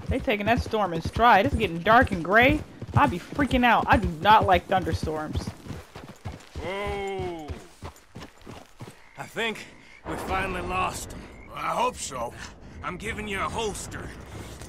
They taking that storm in stride. It's getting dark and gray. I'd be freaking out. I do not like thunderstorms. Whoa. I think we finally lost him. I hope so. I'm giving you a holster.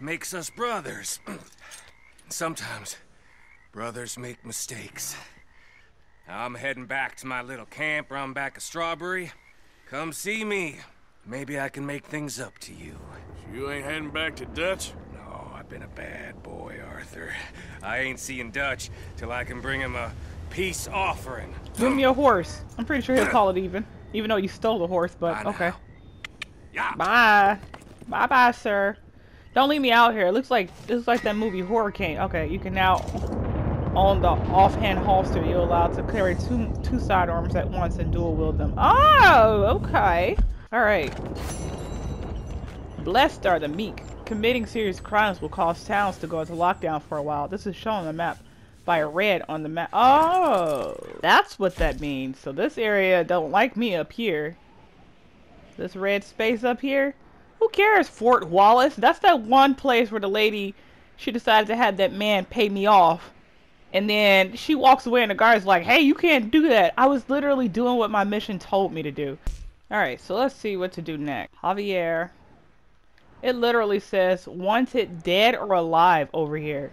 Makes us brothers. Sometimes brothers make mistakes. I'm heading back to my little camp around back of Strawberry. Come see me. Maybe I can make things up to you. You ain't heading back to Dutch? No, I've been a bad boy, Arthur. I ain't seeing Dutch till I can bring him a peace offering. Give me a horse. I'm pretty sure he'll call it even. Even though you stole the horse, but Bye okay. Yeah. Bye. Bye bye, sir. Don't leave me out here. It looks like is like that movie Hurricane. Okay, you can now on the offhand holster you're allowed to carry two two sidearms at once and dual wield them. Oh, okay. Alright. Blessed are the meek. Committing serious crimes will cause towns to go into lockdown for a while. This is shown on the map by a red on the map. Oh, that's what that means. So this area don't like me up here. This red space up here. Who cares, Fort Wallace? That's that one place where the lady, she decided to have that man pay me off. And then she walks away and the guard's like, hey, you can't do that. I was literally doing what my mission told me to do. Alright, so let's see what to do next. Javier. It literally says wanted dead or alive over here.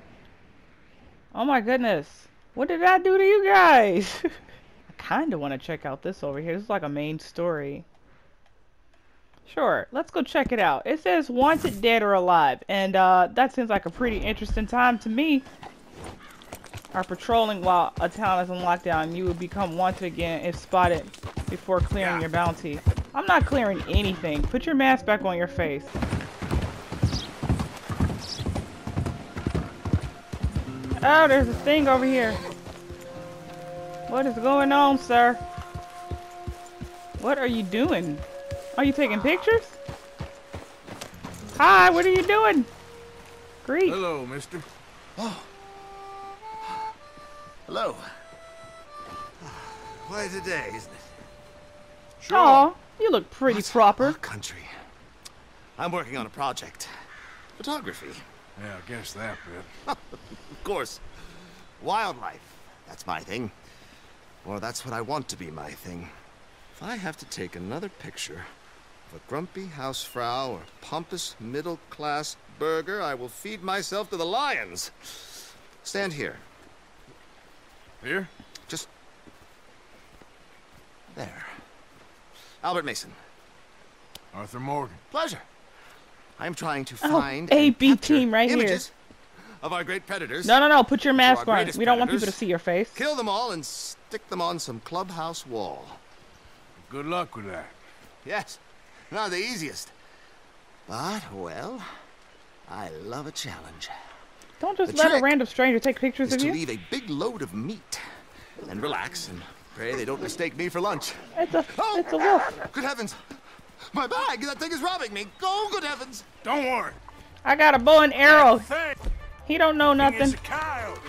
Oh my goodness. What did I do to you guys? I kind of want to check out this over here. This is like a main story. Sure, let's go check it out. It says wanted dead or alive. And uh, that seems like a pretty interesting time to me. Are patrolling while a town is in lockdown. You will become wanted again if spotted before clearing your bounty. I'm not clearing anything. Put your mask back on your face. Oh, there's a thing over here. What is going on, sir? What are you doing? Are you taking pictures? Hi, what are you doing? Great. Hello, mister. Oh. Hello. Quite a day, isn't it? Sure. Aw, you look pretty What's proper. country. I'm working on a project. Photography. Yeah, I guess that bit. of course. Wildlife. That's my thing. Or that's what I want to be my thing. If I have to take another picture of a grumpy housefrau or pompous middle-class burgher, I will feed myself to the lions. Stand here. Here? Just... There. Albert Mason. Arthur Morgan. Pleasure. I'm trying to Oh, find AB team right here. of our great predators. No, no, no. Put your mask on. We don't want people to see your face. Kill them all and stick them on some clubhouse wall. Good luck with that. Yes, not the easiest. But, well, I love a challenge. Don't just The let a random stranger take pictures Is of to you. leave a big load of meat and relax and pray they don't mistake me for lunch. It's a, Oh! it's a wolf. Good heavens! My bag! That thing is robbing me! Oh, good heavens! Don't worry. I got a bow and arrow. Thing He don't know is nothing. a coyote.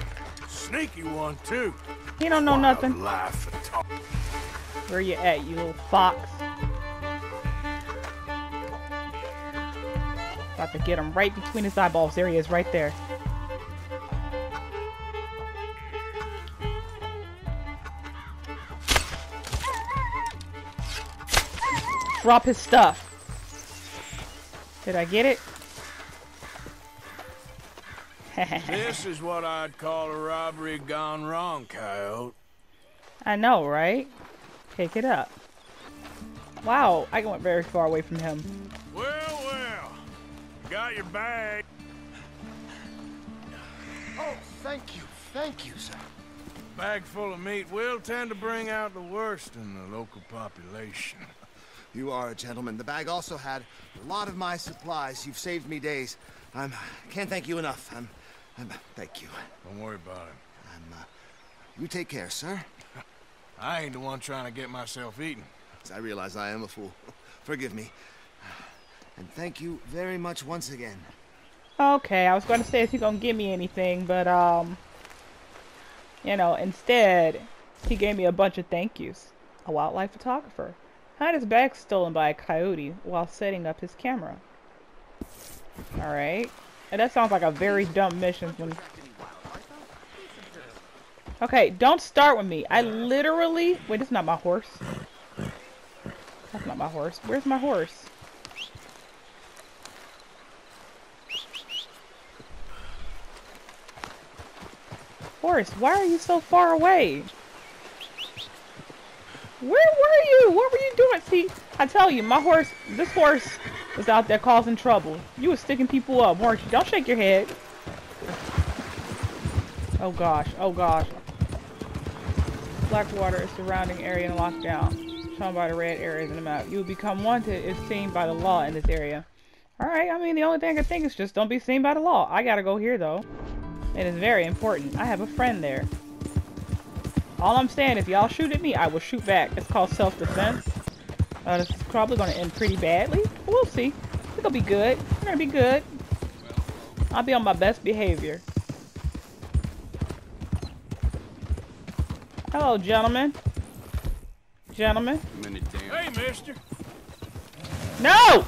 Sneaky one, too. He don't know nothing. Laugh and talk. Where you at, you little fox? About to get him right between his eyeballs. There he is, right there. Drop his stuff. Did I get it? This is what I'd call a robbery gone wrong, coyote. I know, right? Pick it up. Wow, I went very far away from him. Well. Got your bag. Oh, thank you, thank you, sir. Bag full of meat will tend to bring out the worst in the local population. You are a gentleman. The bag also had a lot of my supplies. You've saved me days. I'm can't thank you enough. I'm, I'm thank you. Don't worry about it. I'm. Uh, you take care, sir. I ain't the one trying to get myself eaten. I realize I am a fool. Forgive me. And thank you very much once again. Okay, I was going to say, is he going to give me anything? But, um, you know, instead, he gave me a bunch of thank yous. A wildlife photographer. Had his bag stolen by a coyote while setting up his camera. Alright. And that sounds like a very dumb mission. When... Okay, don't start with me. I literally... Wait, is not my horse. That's not my horse. Where's my horse? Horse, why are you so far away? Where were you? What were you doing? See, I tell you, my horse, this horse was out there causing trouble. You were sticking people up, weren't you? Don't shake your head. Oh gosh, oh gosh. Blackwater is surrounding area in lockdown. Shown by the red areas in the map. You will become wanted if seen by the law in this area. Alright, I mean, the only thing I can think is just don't be seen by the law. I gotta go here, though. It is very important. I have a friend there. All I'm saying, if y'all shoot at me, I will shoot back. It's called self-defense. Uh, this is probably going to end pretty badly. We'll see. It's going to be good. It's going to be good. I'll be on my best behavior. Hello, gentlemen. Gentlemen. Hey, mister. No!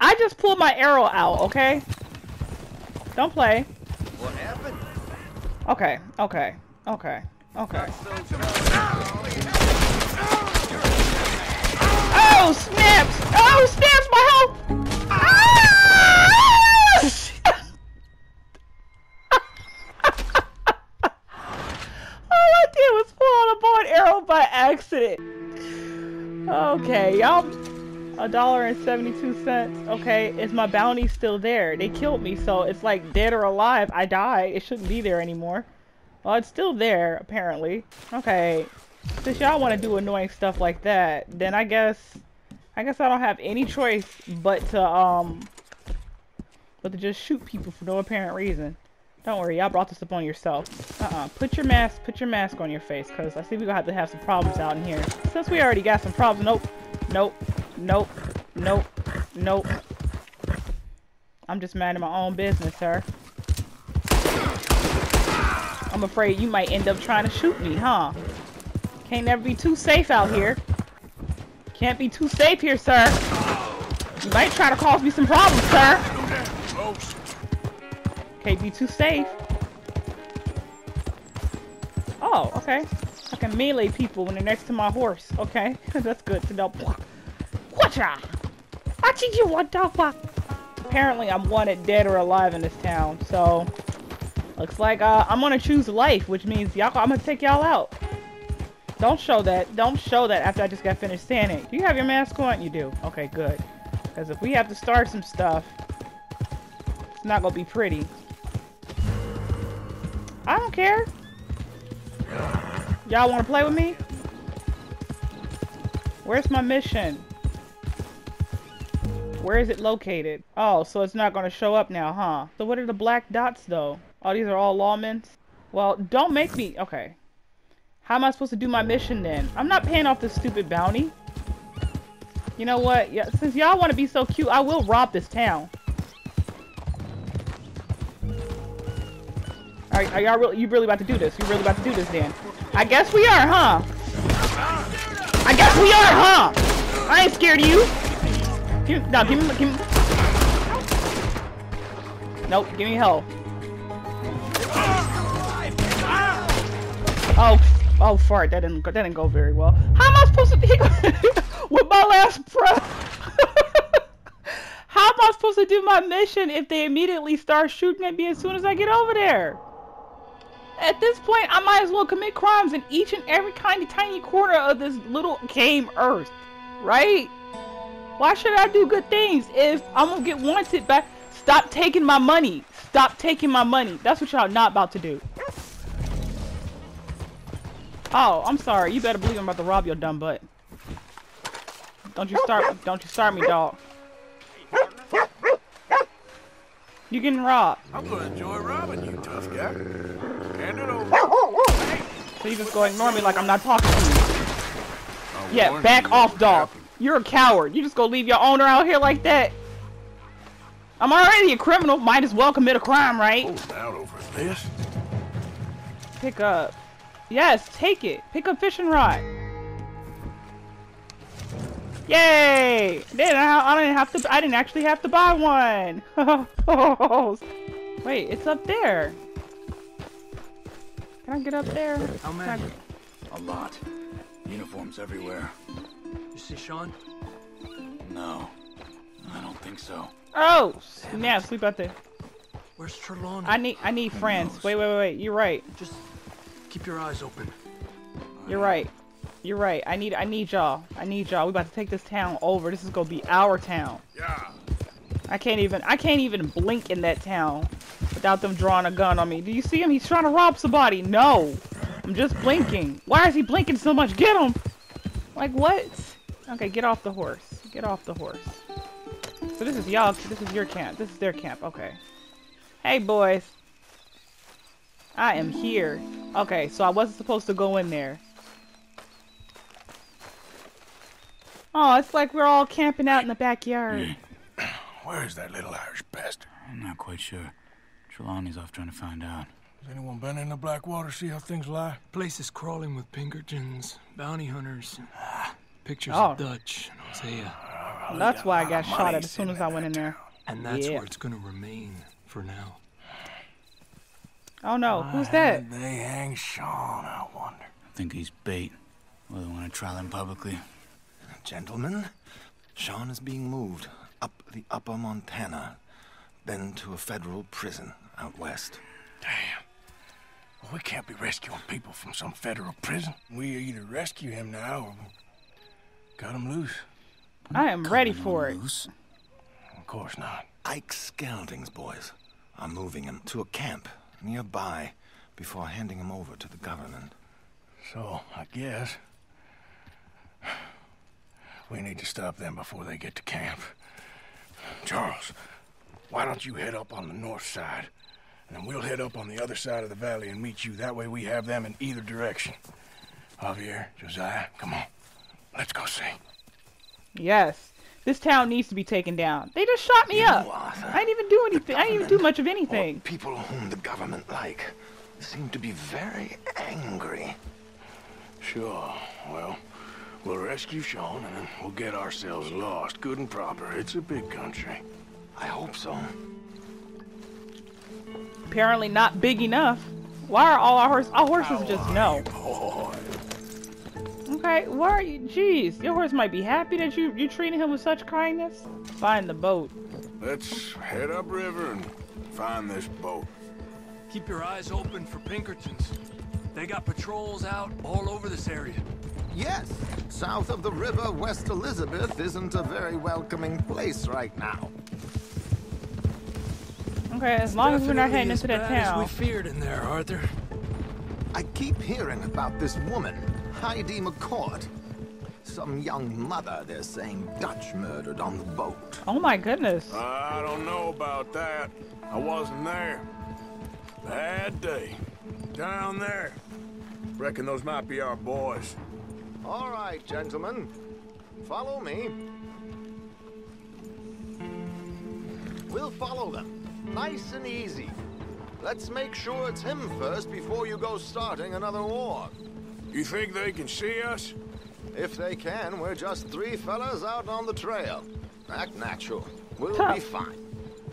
I just pulled my arrow out, okay? Don't play. What happened? Okay, okay, okay, okay. Oh, snaps! Oh, snaps, my health! Ah! I did was pull a arrow by accident. Okay, y'all a dollar and 72 cents. Okay, is my bounty still there? They killed me, so it's like dead or alive. I died. It shouldn't be there anymore. Well, it's still there, apparently. Okay, since y'all want to do annoying stuff like that, then I guess... I guess I don't have any choice but to, um... But to just shoot people for no apparent reason. Don't worry, y'all brought this upon yourself. Uh-uh. Put your mask, put your mask on your face, because I see we're gonna have to have some problems out in here. Since we already got some problems, nope, nope, nope, nope, nope. I'm just minding my own business, sir. I'm afraid you might end up trying to shoot me, huh? Can't never be too safe out here. Can't be too safe here, sir. You might try to cause me some problems, sir. Can't be too safe. Oh, okay. I can melee people when they're next to my horse. Okay, that's good to know. Whatcha? you? Apparently, I'm wanted dead or alive in this town, so looks like uh, I'm gonna choose life, which means y'all. I'm gonna take y'all out. Don't show that. Don't show that after I just got finished saying it. Do you have your mask on? You do. Okay, good. Because if we have to start some stuff, it's not gonna be pretty. I don't care. Y'all want to play with me? Where's my mission? Where is it located? Oh, so it's not going to show up now, huh? So what are the black dots, though? Oh, these are all lawmen? Well, don't make me... Okay. How am I supposed to do my mission, then? I'm not paying off this stupid bounty. You know what? Yeah, since y'all want to be so cute, I will rob this town. Are, are y'all really, you really about to do this? You really about to do this then? I guess we are, huh? I guess we are, huh? I ain't scared of you. Give, no, give me, give me. Nope, give me hell. Oh, oh, fart. That didn't, that didn't go very well. How am I supposed to with my last breath? How am I supposed to do my mission if they immediately start shooting at me as soon as I get over there? At this point, I might as well commit crimes in each and every of tiny corner of this little game Earth, right? Why should I do good things if I'm gonna get wanted back? Stop taking my money. Stop taking my money. That's what y'all not about to do. Oh, I'm sorry. You better believe I'm about to rob your dumb butt. Don't you start don't you start me, dog. You getting robbed. I'm gonna enjoy robbing you, tough guy. Hand it over. So you just go ignore me like I'm not talking to you. Yeah, back off, dog. You're a coward. You just go leave your owner out here like that. I'm already a criminal. Might as well commit a crime, right? Hold out over this. Pick up. Yes, take it. Pick up fishing rod. Yay! Then I, I didn't have to. I didn't actually have to buy one. Wait, it's up there. Can I get up there? How many? A lot. Uniforms everywhere. You see Sean? No, I don't think so. Oh, yeah, sleep out there. Where's Trelawny? I need, I need friends. Wait, wait, wait, wait. You're right. Just keep your eyes open. You're right. You're right. I need I need y'all. I need y'all. We about to take this town over. This is gonna be our town. Yeah. I can't even I can't even blink in that town without them drawing a gun on me. Do you see him? He's trying to rob somebody. No. I'm just blinking. Why is he blinking so much? Get him! Like what? Okay, get off the horse. Get off the horse. So this is y'all this is your camp. This is their camp. Okay. Hey boys. I am here. Okay, so I wasn't supposed to go in there. Oh, it's like we're all camping out in the backyard. Where's that little Irish bastard? I'm not quite sure. Trelawny's off trying to find out. Has anyone been in the Blackwater, see how things lie? Place is crawling with Pinkertons, bounty hunters, ah, pictures Oh. of Dutch and Hosea. That's why I got shot at as soon as I went in there. And that's Yeah. where it's gonna remain for now. Oh no, who's that? They hang Sean, I wonder. I think he's bait. Well, they want to trial him publicly. Gentlemen, Sean is being moved up the upper Montana, then to a federal prison out west. Damn. Well, We can't be rescuing people from some federal prison. We either rescue him now or cut him loose. I am ready for it. Loose? Of course not. Ike Skelding's boys are moving him to a camp nearby before handing him over to the government. So, I guess... We need to stop them before they get to camp. Charles, why don't you head up on the north side? And then we'll head up on the other side of the valley and meet you. That way we have them in either direction. Javier, Hosea, come on. Let's go see. Yes. This town needs to be taken down. They just shot me you, up. Arthur, I didn't even do anything. I didn't even do much of anything. People whom the government like seem to be very angry. Sure. Well, we'll rescue Sean and then we'll get ourselves lost good and proper. It's a big country. I hope so. Apparently not big enough. Why are all our horses? Our horses just no. Okay, why are you? Jeez, your horse might be happy that you you treating him with such kindness. Find the boat. Let's head upriver and find this boat. Keep your eyes open for Pinkertons. They got patrols out all over this area. Yes, south of the river, West Elizabeth isn't a very welcoming place right now. Okay, as long as we're not heading into that bad as we feared in there, Arthur. I keep hearing about this woman, Heidi McCourt. Some young mother, they're saying, Dutch murdered on the boat. Oh my goodness. I don't know about that. I wasn't there. Bad day. Down there. Reckon those might be our boys. All right, gentlemen. Follow me. We'll follow them. Nice and easy. Let's make sure it's him first before you go starting another war. You think they can see us? If they can, we're just three fellas out on the trail. Act natural. We'll Huh. be fine.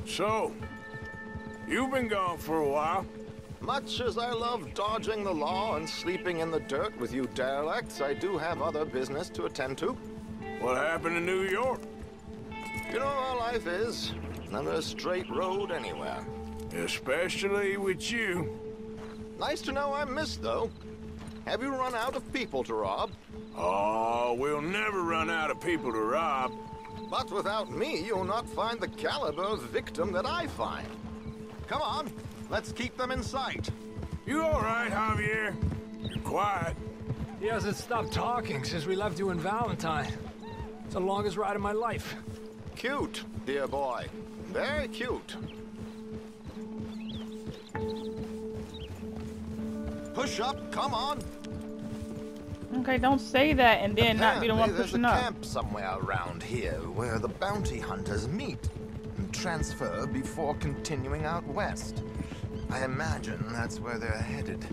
So, you've been gone for a while. Much as I love dodging the law and sleeping in the dirt with you derelicts, I do have other business to attend to. What happened in New York? You know how life is. Never a straight road anywhere. Especially with you. Nice to know I'm missed, though. Have you run out of people to rob? Oh, we'll never run out of people to rob. But without me, you'll not find the caliber of victim that I find. Come on, let's keep them in sight. You all right, Javier? You're quiet. He hasn't stopped talking since we left you in Valentine. It's the longest ride of my life. Cute, dear boy. Very cute. Push up, come on. Okay, don't say that and then not be the one Apparently, pushing there's a camp somewhere around here where the bounty hunters meet and transfer before continuing out west. I imagine that's where they're headed.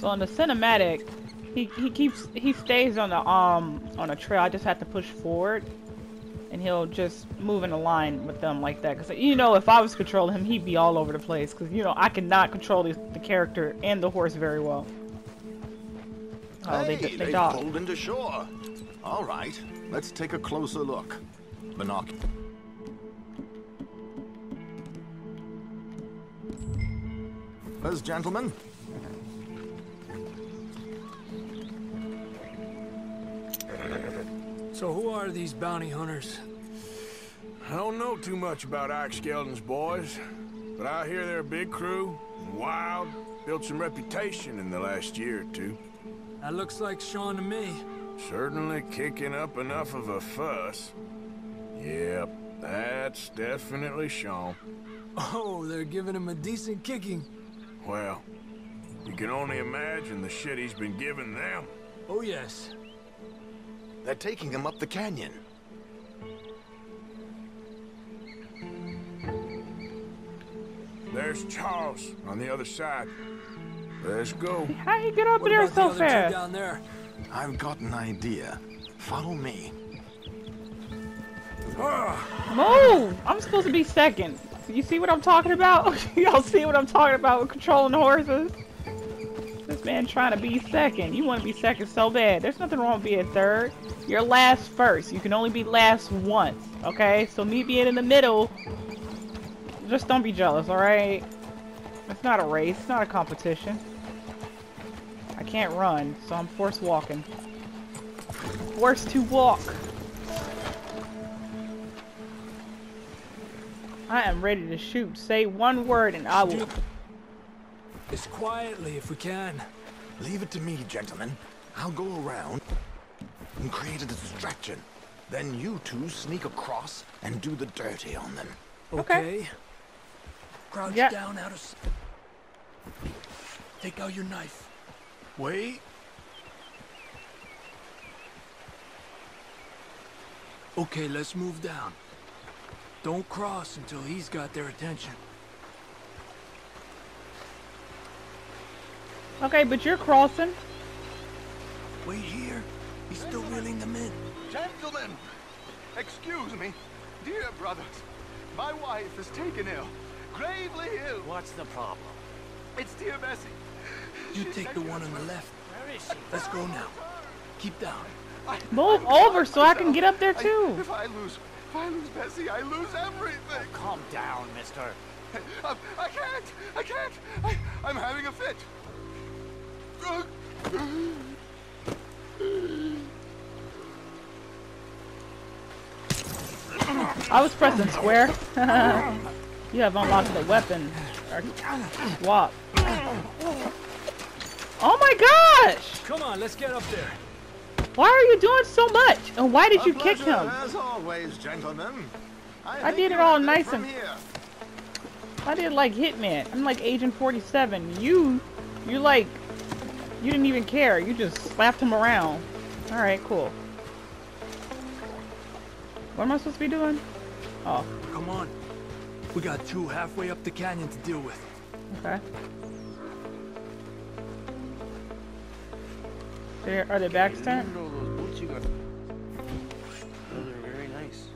So in the cinematic, he he keeps he stays on the um on a trail. I just have to push forward, and he'll just move in a line with them like that. Cause you know, if I was controlling him, he'd be all over the place. Cause you know, I cannot control the, the character and the horse very well. Oh, hey, they they dog. pulled into shore. All right, let's take a closer look. Binoc. Those gentlemen. So who are these bounty hunters? I don't know too much about Ike Skelding's boys, but I hear they're a big crew, wild, built some reputation in the last year or two. That looks like Sean to me. Certainly kicking up enough of a fuss. Yep, that's definitely Sean. Oh, they're giving him a decent kicking. Well, you can only imagine the shit he's been giving them. Oh, yes. They're taking him up the canyon. There's Charles on the other side. Let's go. How you get up What there so the fast? down there? I've got an idea. Follow me. Move! I'm supposed to be second. You see what I'm talking about? Y'all see what I'm talking about with controlling the horses? This man trying to be second. You want to be second so bad. There's nothing wrong with being third. You're last first. You can only be last once. Okay? So me being in the middle, just don't be jealous, alright? It's not a race. It's not a competition. I can't run, so I'm forced walking. Forced to walk. I am ready to shoot. Say one word and I will... As quietly if we can. Leave it to me, gentlemen. I'll go around and create a distraction. Then you two sneak across and do the dirty on them. Okay. Crouch Yeah. down out of... s- Take out your knife. Wait. Okay, let's move down. Don't cross until he's got their attention. Okay, but you're crossing. Wait here. He's still reeling them in. Gentlemen, excuse me. Dear brothers, my wife is taken ill. Gravely ill. What's the problem? It's dear Bessie. You take the one on the left. Where is she? Let's go now. Keep down. I, Move over so I can get up there too. If I lose, if I lose Bessie, I lose everything. Calm down, mister. I, I can't. I can't. I, I'm having a fit. Uh, I was pressing square. you have unlocked the weapon. Or swap. Oh my gosh! Come on, let's get up there. Why are you doing so much? And why did A you kick him? As always, gentlemen. I think did it all nice and- here. I did like Hitman. I'm like Agent 47. You, you like, you didn't even care. You just slapped him around. Alright, cool. What am I supposed to be doing? Oh, Come on. We got two halfway up the canyon to deal with. okay. There, are they backs turned? Those boots you got. Those are very nice.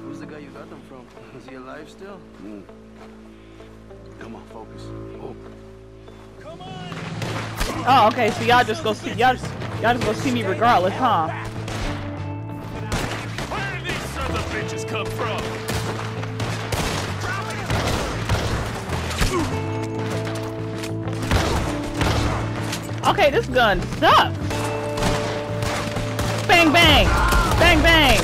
Who's the guy you got them from? Is he alive still? Hmm. Come on, focus. Oh. Oh, okay. So y'all just go see y'all, just- y'all just go see me regardless, huh? Where did these sons of bitches come from? Okay, this gun sucks. Bang bang, bang bang,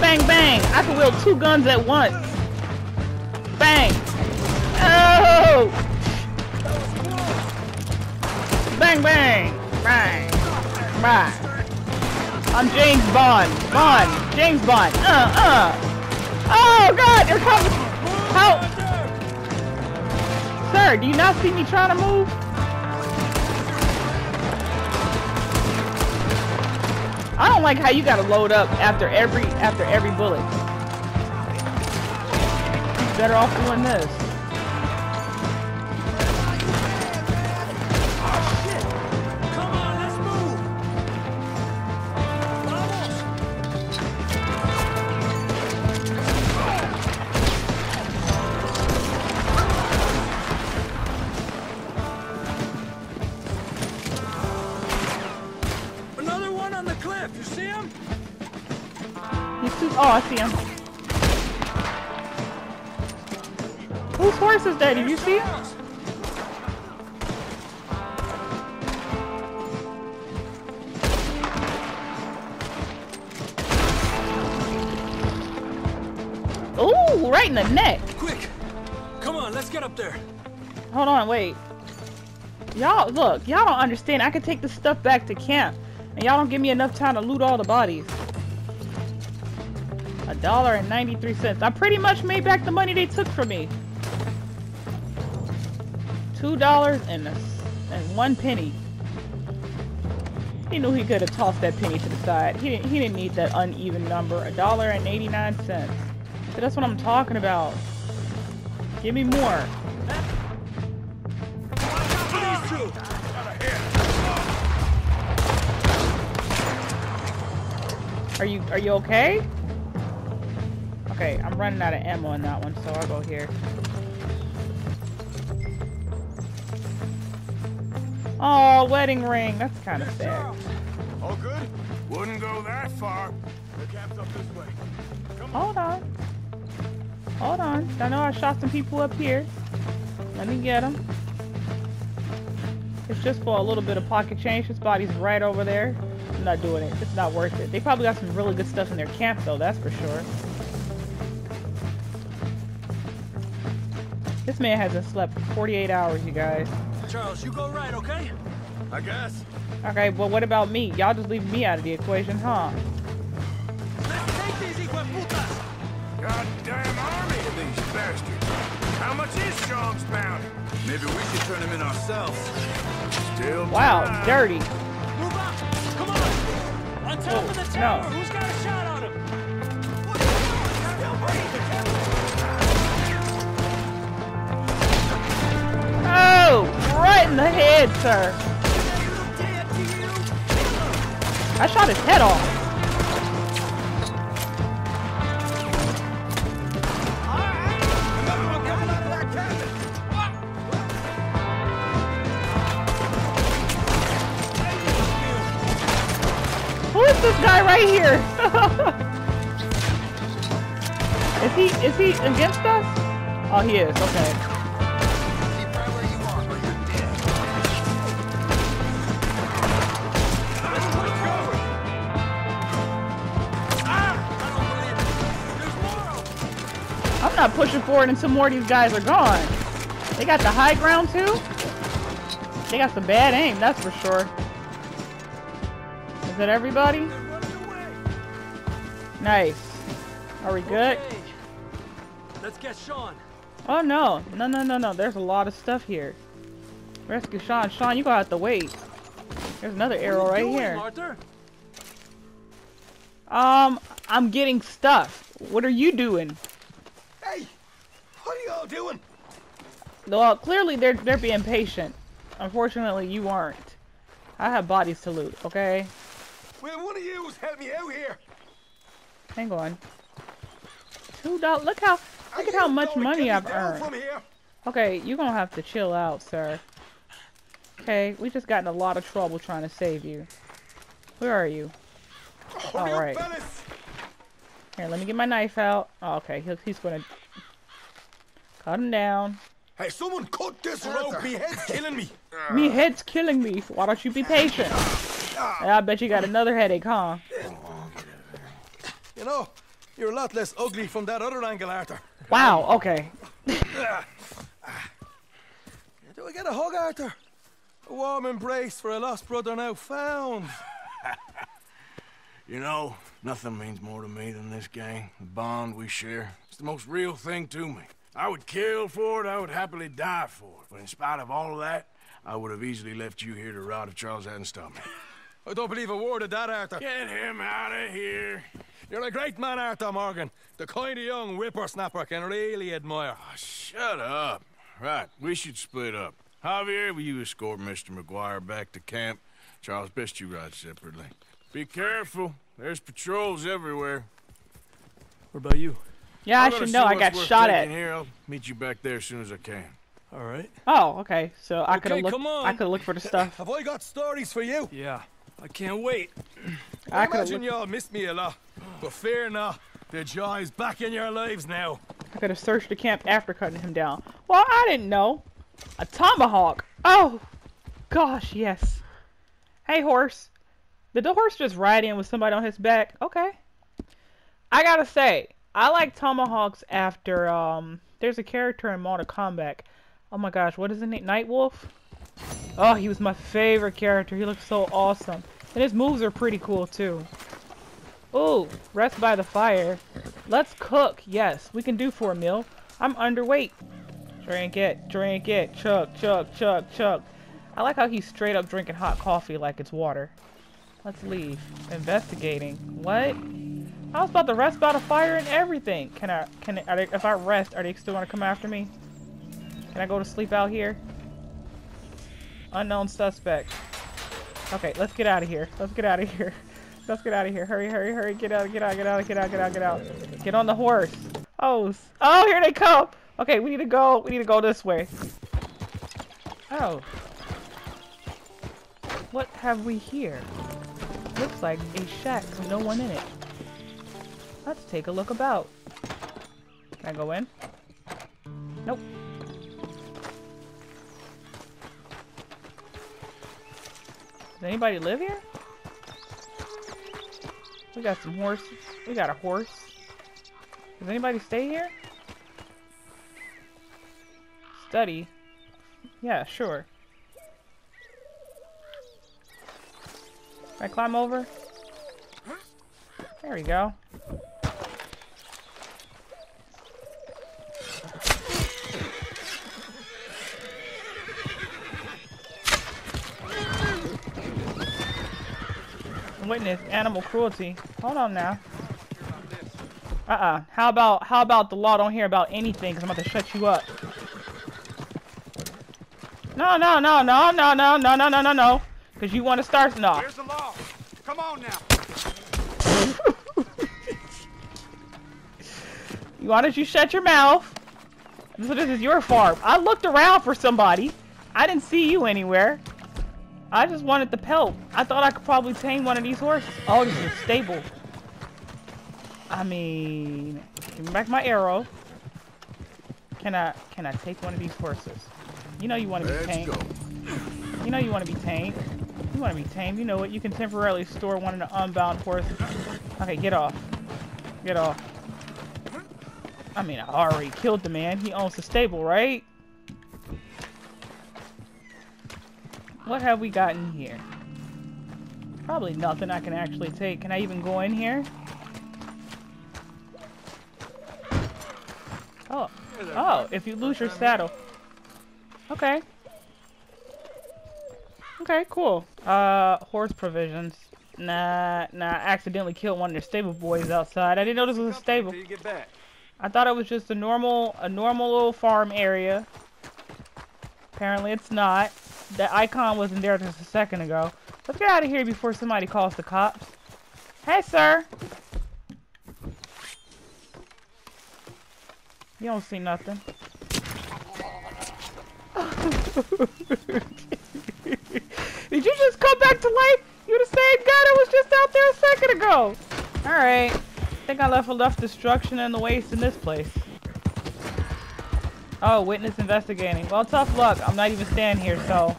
bang bang. I can wield two guns at once. Bang. Bang bang, bang, bang. I'm James Bond. Bond. James Bond. Uh uh. Oh God, they're coming. How? Sir, do you not see me trying to move? I don't like how you gotta load up after every after every bullet. Better off doing this. Understand. I could take this stuff back to camp, and y'all don't give me enough time to loot all the bodies. A dollar and 93 cents. I pretty much made back the money they took from me. Two dollars and and one penny. He knew he could have tossed that penny to the side. He didn't, he didn't need that uneven number. A dollar and 89 cents. So that's what I'm talking about. Give me more. Are you are you okay? Okay, I'm running out of ammo on that one, so I'll go here. Oh, wedding ring. That's kind of sad. All good? Wouldn't go that far. The camp's up this way. Come Hold on. Hold on. I know I shot some people up here. Let me get them. It's just for a little bit of pocket change. This body's right over there. I'm not doing it. It's not worth it. They probably got some really good stuff in their camp, though. That's for sure. This man hasn't slept 48 hours, you guys. Charles, you go right, okay? I guess. Okay, well, what about me? Y'all just leave me out of the equation, huh? Let's Take these putas! Goddamn army of these bastards. How much is Sean's bounty? Maybe we should turn him in ourselves. Still Wow, time. dirty. Move up! Come on! On top of the tower! no. Who's got a shot on him? Oh, right in the head, sir. I shot his head off. Guy right here? is he is he against us? Oh, he is. Okay. I'm not pushing forward until more of these guys are gone. They got the high ground too? They got some bad aim, that's for sure. Is that everybody? Nice. Are we good? Let's get Sean. Oh no. No, no, no, no. There's a lot of stuff here. Rescue Sean. Sean, you gotta have to wait. There's another arrow right here. Arthur? Um, I'm getting stuff. What are you doing? Hey! What are y'all doing? Well, clearly they're they're being patient. Unfortunately, you aren't. I have bodies to loot, okay? Will one of you help me out here? Hang on. Two dollars. Look how look at how much money I've earned. from here? Okay, you're gonna have to chill out, sir. Okay, we just got in a lot of trouble trying to save you. Where are you? Oh, Alright. Here, let me get my knife out. Oh, okay, he's, he's gonna cut him down. Hey, someone cut this rope! Me head's killing me! Me head's killing me. Why don't you be patient? Ah. I bet you got another headache, huh? You know, you're a lot less ugly from that other angle, Arthur. Wow, okay. Do I get a hug, Arthur? A warm embrace for a lost brother now found. you know, nothing means more to me than this gang, the bond we share. It's the most real thing to me. I would kill for it, I would happily die for it. But in spite of all of that, I would have easily left you here to rot if Charles hadn't stopped me. I don't believe a word of that, Arthur. Get him out of here. You're a great man, Arthur Morgan. The kind of young whippersnapper can really admire. Ah, shut up. Right, we should split up. Javier, will you escort Mr. MacGuire back to camp? Charles, best you ride separately. Be careful. There's patrols everywhere. What about you? Yeah, I I'm gonna should know. I got shot at. Here, I'll meet you back there as soon as I can. All right. Oh, okay. So I could Okay, have looked. come on. I could have looked for the stuff. Have I got stories for you? Yeah, I can't wait. I I imagine y'all missed me a lot, but fear not. The joy is back in your lives now. I could have searched the camp after cutting him down. Well, I didn't know. A tomahawk. Oh, gosh, yes. Hey, horse. Did the horse just ride in with somebody on his back? Okay. I gotta say, I like tomahawks after, um, there's a character in Mortal Kombat. Oh my gosh, what is his name? Nightwolf? Oh, he was my favorite character. He looks so awesome. And his moves are pretty cool, too. Ooh, rest by the fire. Let's cook. Yes, we can do for a meal. I'm underweight. Drink it, drink it. Chug, chug, chug, chug. I like how he's straight up drinking hot coffee like it's water. Let's leave. Investigating. What? I was about to rest by the fire and everything. Can I, can I, if I rest, are they still gonna come after me? Can I go to sleep out here? Unknown suspect. Okay, let's get out of here. Let's get out of here. Let's get out of here. Hurry, hurry, hurry. Get out, get out, get out, get out, get out, get out. Get on the horse. Oh, oh, here they come. Okay, we need to go. We need to go this way. Oh. What have we here? Looks like a shack with no one in it. Let's take a look about. Can I go in? Nope. Does anybody live here? We got some horses. We got a horse. Does anybody stay here? Study. Yeah, sure. Can I climb over? There we go. Witness animal cruelty. Hold on now. Uh-uh. How about how about the law don't hear about anything because I'm about to shut you up. No, no, no, no, no, no, no, no, no, no, no. Because you want to start no. Here's the law. Come on now. Why don't you shut your mouth? So this is your farm. I looked around for somebody. I didn't see you anywhere. I just wanted the pelt. I thought I could probably tame one of these horses. Oh, this is stable. I mean, give me back my arrow. Can I can I take one of these horses? You know you want to be tamed. You know you want to be tamed. You want to be tamed. You know what? You can temporarily store one of the unbound horses. Okay, get off. Get off. I mean, I already killed the man. He owns the stable, right? What have we got in here? Probably nothing I can actually take. Can I even go in here? Oh. Oh, if you lose your saddle. Okay. Okay, cool. Uh, horse provisions. Nah, nah, I accidentally killed one of their stable boys outside. I didn't know this was a stable. I thought it was just a normal, a normal little farm area. Apparently it's not. The icon wasn't there just a second ago. Let's get out of here before somebody calls the cops. Hey, sir. You don't see nothing. Did you just come back to life? You the same guy that was just out there a second ago. Alright. I think I left enough destruction and the waste in this place. Oh, witness investigating. Well, tough luck. I'm not even standing here, so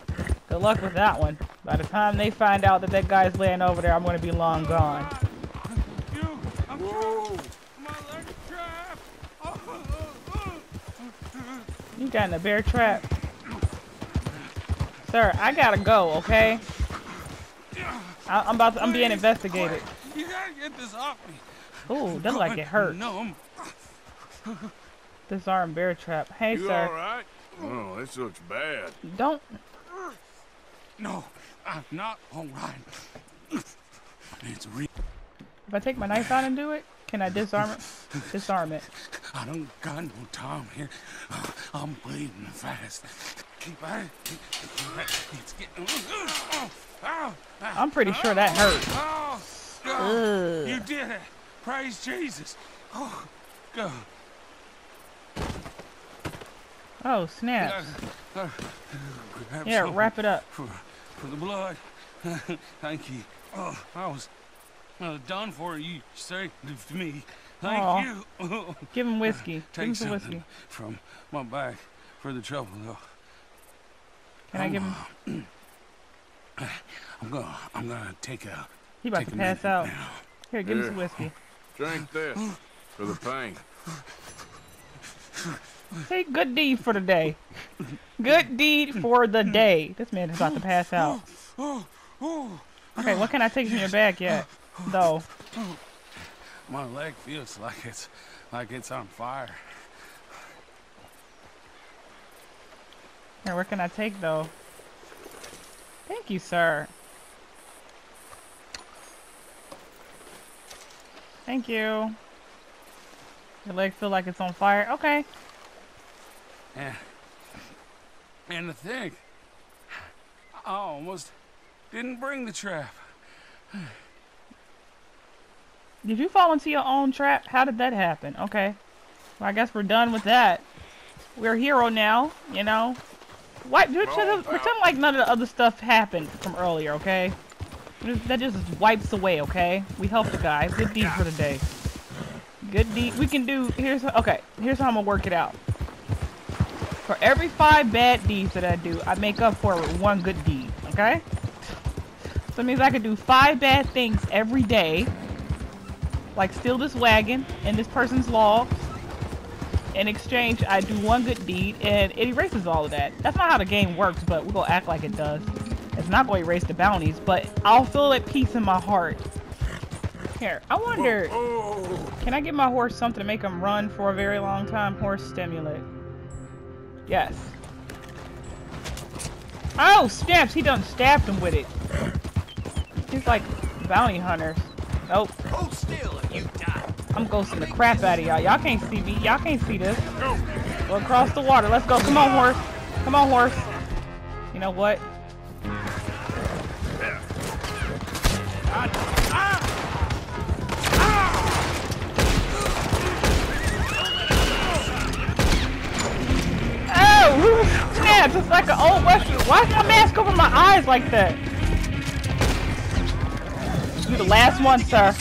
good luck with that one. By the time they find out that that guy's laying over there, I'm going to be long gone. You got in a bear trap. Sir, I gotta go, okay? I am about to, I'm being investigated. You gotta get this off me. Ooh, doesn't like it hurt. No, Disarm bear trap. Hey, you sir. all right? Oh, this looks bad. Don't. No, I'm not all right. It's real. If I take my knife out and do it, can I disarm it? Disarm it. I don't got no time here. I'm bleeding fast. Keep at it. It's getting. I'm pretty sure that hurt. Oh. You did it. Praise Jesus. Oh, God. Oh, snap. Uh, Yeah, wrap it up. For, for the blood. Thank you. Oh, I was uh, done for you saved me. Thank Aw. you. Give him whiskey. Give Take him some whiskey. from my back for the trouble, though. Can I give him? I'm gonna, I'm gonna take a. He about to pass out. now. Here, give him some whiskey. Drink this for the pain. Say good deed for the day. Good deed for the day. This man is about to pass out. Okay, what can I take from your bag yet? Though. my leg feels like it's, like it's on fire. Here, what can I take though? Thank you, sir. Thank you. Your leg feel like it's on fire. Okay. And, and to think, I almost didn't bring the trap. Did you fall into your own trap? How did that happen? Okay. Well, I guess we're done with that. We're a hero now, you know? What? Pretend, pretend like none of the other stuff happened from earlier, okay? That just wipes away, okay? We helped the guy. Good deed for the day. Good deed. We can do. Here's okay. Here's how I'm gonna work it out. For every five bad deeds that I do, I make up for one good deed. Okay? So that means I can do five bad things every day, like steal this wagon and this person's logs. In exchange, I do one good deed, and it erases all of that. That's not how the game works, but we're gonna act like it does. It's not to erase the bounties, but I'll feel at peace in my heart. Here, I wonder, can I get my horse something to make him run for a very long time? Horse stimulant. Yes. Oh, snaps! He done stabbed him with it. He's like bounty hunters. Nope. Hold still you die. I'm ghosting the crap out of y'all. Y'all can't see me. Y'all can't see this. Go across the water. Let's go. Come on, horse. Come on, horse. You know what? It's like an old western. Why is my mask over my eyes like that? You're the last one, sir.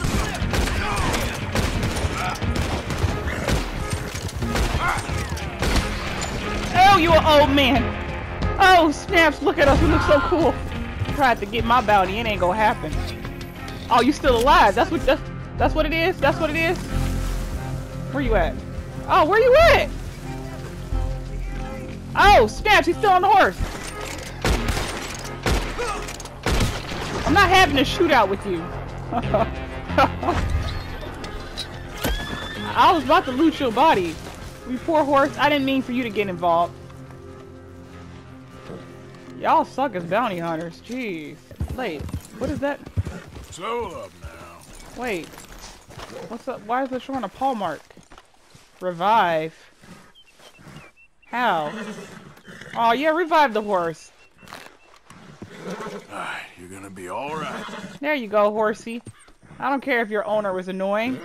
Oh, you an old man. Oh, snaps, look at us. We look so cool. Tried to get my bounty. It ain't gonna happen. Oh, you still alive. That's what that's, that's what it is? That's what it is? Where you at? Oh, where you at? Oh, snaps, he's still on the horse. I'm not having a shootout with you. I was about to loot your body. You poor horse. I didn't mean for you to get involved. Y'all suck as bounty hunters. Jeez. Wait, what is that? Slow up now. Wait. What's up? Why is it showing a paw mark? Revive. How? Oh yeah, revive the horse. Alright, you're gonna be alright. There you go, horsey. I don't care if your owner was annoying.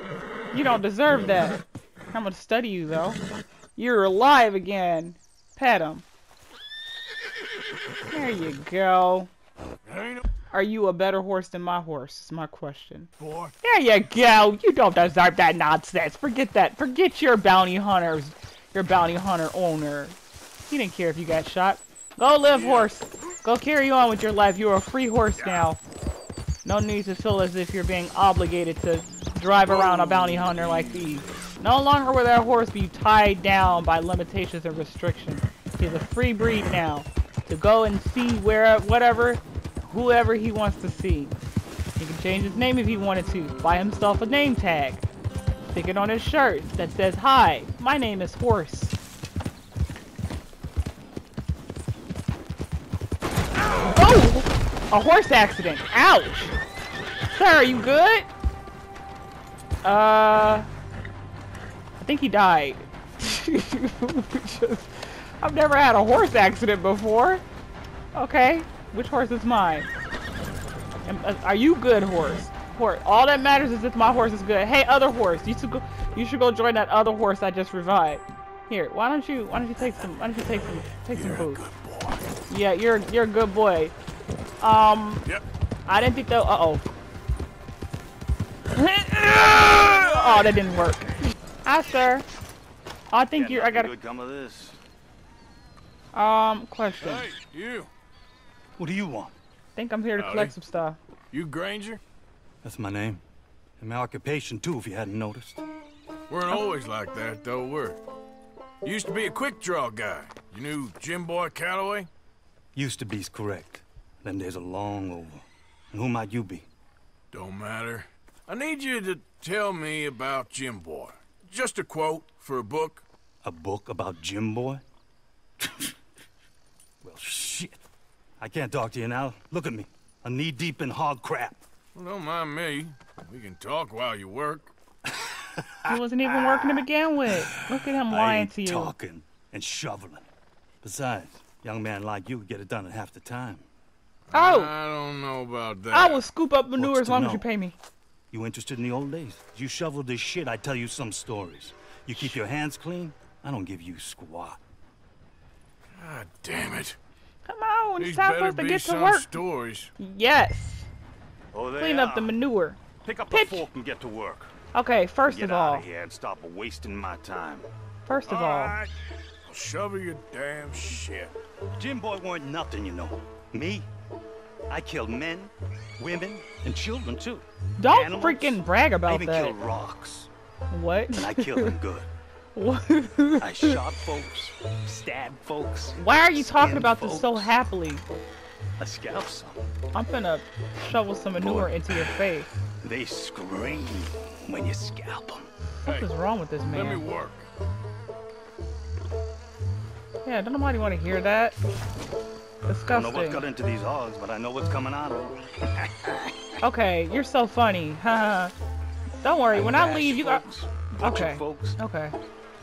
You don't deserve that. I'm gonna study you though. You're alive again. Pet him. There you go. Are you a better horse than my horse? Is my question. Boy. There you go. You don't deserve that nonsense. Forget that. Forget your bounty hunters. Your bounty hunter owner. He didn't care if you got shot. Go live, horse. Go carry on with your life. You're a free horse now. No need to feel as if you're being obligated to drive around a bounty hunter like these. No longer will that horse be tied down by limitations and restrictions. He's a free breed now. To go and see where, whatever, whoever he wants to see. He can change his name if he wanted to. Buy himself a name tag. Stick it on his shirt that says, Hi, my name is Horse. Oh! A horse accident. Ouch! Sir, are you good? Uh... I think he died. I've never had a horse accident before. Okay, which horse is mine? Uh, are you good, horse? Horse. All that matters is if my horse is good. Hey, other horse, you should go. You should go join that other horse I just revived. Here, why don't you? Why don't you take some? Why don't you take some? Take you're some food. Yeah, you're you're a good boy. Um. Yep. I didn't think that. Uh oh. oh, that didn't work. Hi, sir. I think you're. I gotta. Come of this. Um, question. Hey, you. What do you want? think I'm here to Howdy. collect some stuff. You Granger? That's my name. And my occupation, too, if you hadn't noticed. Weren't always like that, though, were we? Used to be a quick draw guy. You knew Jim Boy Calloway? Used to be's correct. Them days are long over. And who might you be? Don't matter. I need you to tell me about Jim Boy. Just a quote for a book. A book about Jim Boy? well, shit. I can't talk to you now. Look at me. I'm knee-deep in hog crap. Well, don't mind me. We can talk while you work. He wasn't even working to begin with. Look at him I lying ain't to you. talking and shoveling. Besides, young man like you could get it done in half the time. Oh! I don't know about that. I will scoop up manure What's as to long as you pay me. You interested in the old days? You shoveled this shit, I tell you some stories. You keep your hands clean, I don't give you squat. God damn it. Come on, These it's time for us to get to some work. stories. Yes. Oh, Clean up the manure. Pick up Pitch. the fork and get to work. Okay, first get of all, Get out of here and stop wasting my time. first of all, Alright. I'll shovel your damn shit. Jim Boy weren't nothing, you know. Me? I killed men, women, and children, too. don't Animals. freaking brag I about even that. killed rocks. What? And I killed them good. What? I shot folks, stabbed folks. Why are you talking skinned about this so happily? I scalped some. I'm gonna shovel some manure into your face. They scream when you scalp them. What is wrong with this man? Let me work. Yeah, don't nobody want to hear that. Disgusting. I don't know what Disgusting. got into these hogs, but I know what's coming out of them. Okay, you're so funny. Don't worry, when I Bash leave, you got. folks, butchered Okay. folks. Okay.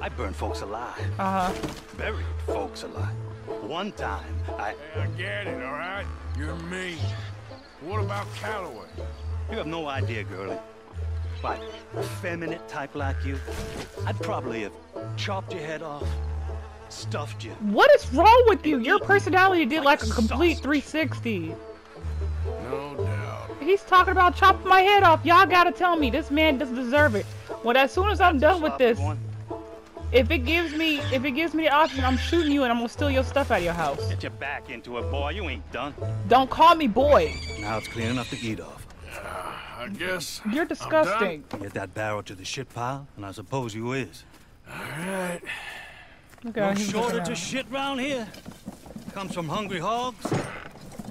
I burned folks alive. Uh huh. Buried folks alive. One time, I... I get it, alright? You're mean. What about Calloway? You have no idea, girlie. But a feminine type like you, I'd probably have chopped your head off, stuffed you. What is wrong with you? Your personality did like a complete 360. No doubt. He's talking about chopping my head off. Y'all gotta tell me this man doesn't deserve it. Well, as soon as I'm done with this, if it gives me if it gives me the option, I'm shooting you and I'm gonna steal your stuff out of your house. Get your back into it, boy. You ain't done. Don't call me boy. Now it's clean enough to eat off. Uh, I guess. You're disgusting. Get that barrel to the shit pile, and I suppose you is. Alright. Look No at how he's looking shortage of shit round here. Comes from hungry hogs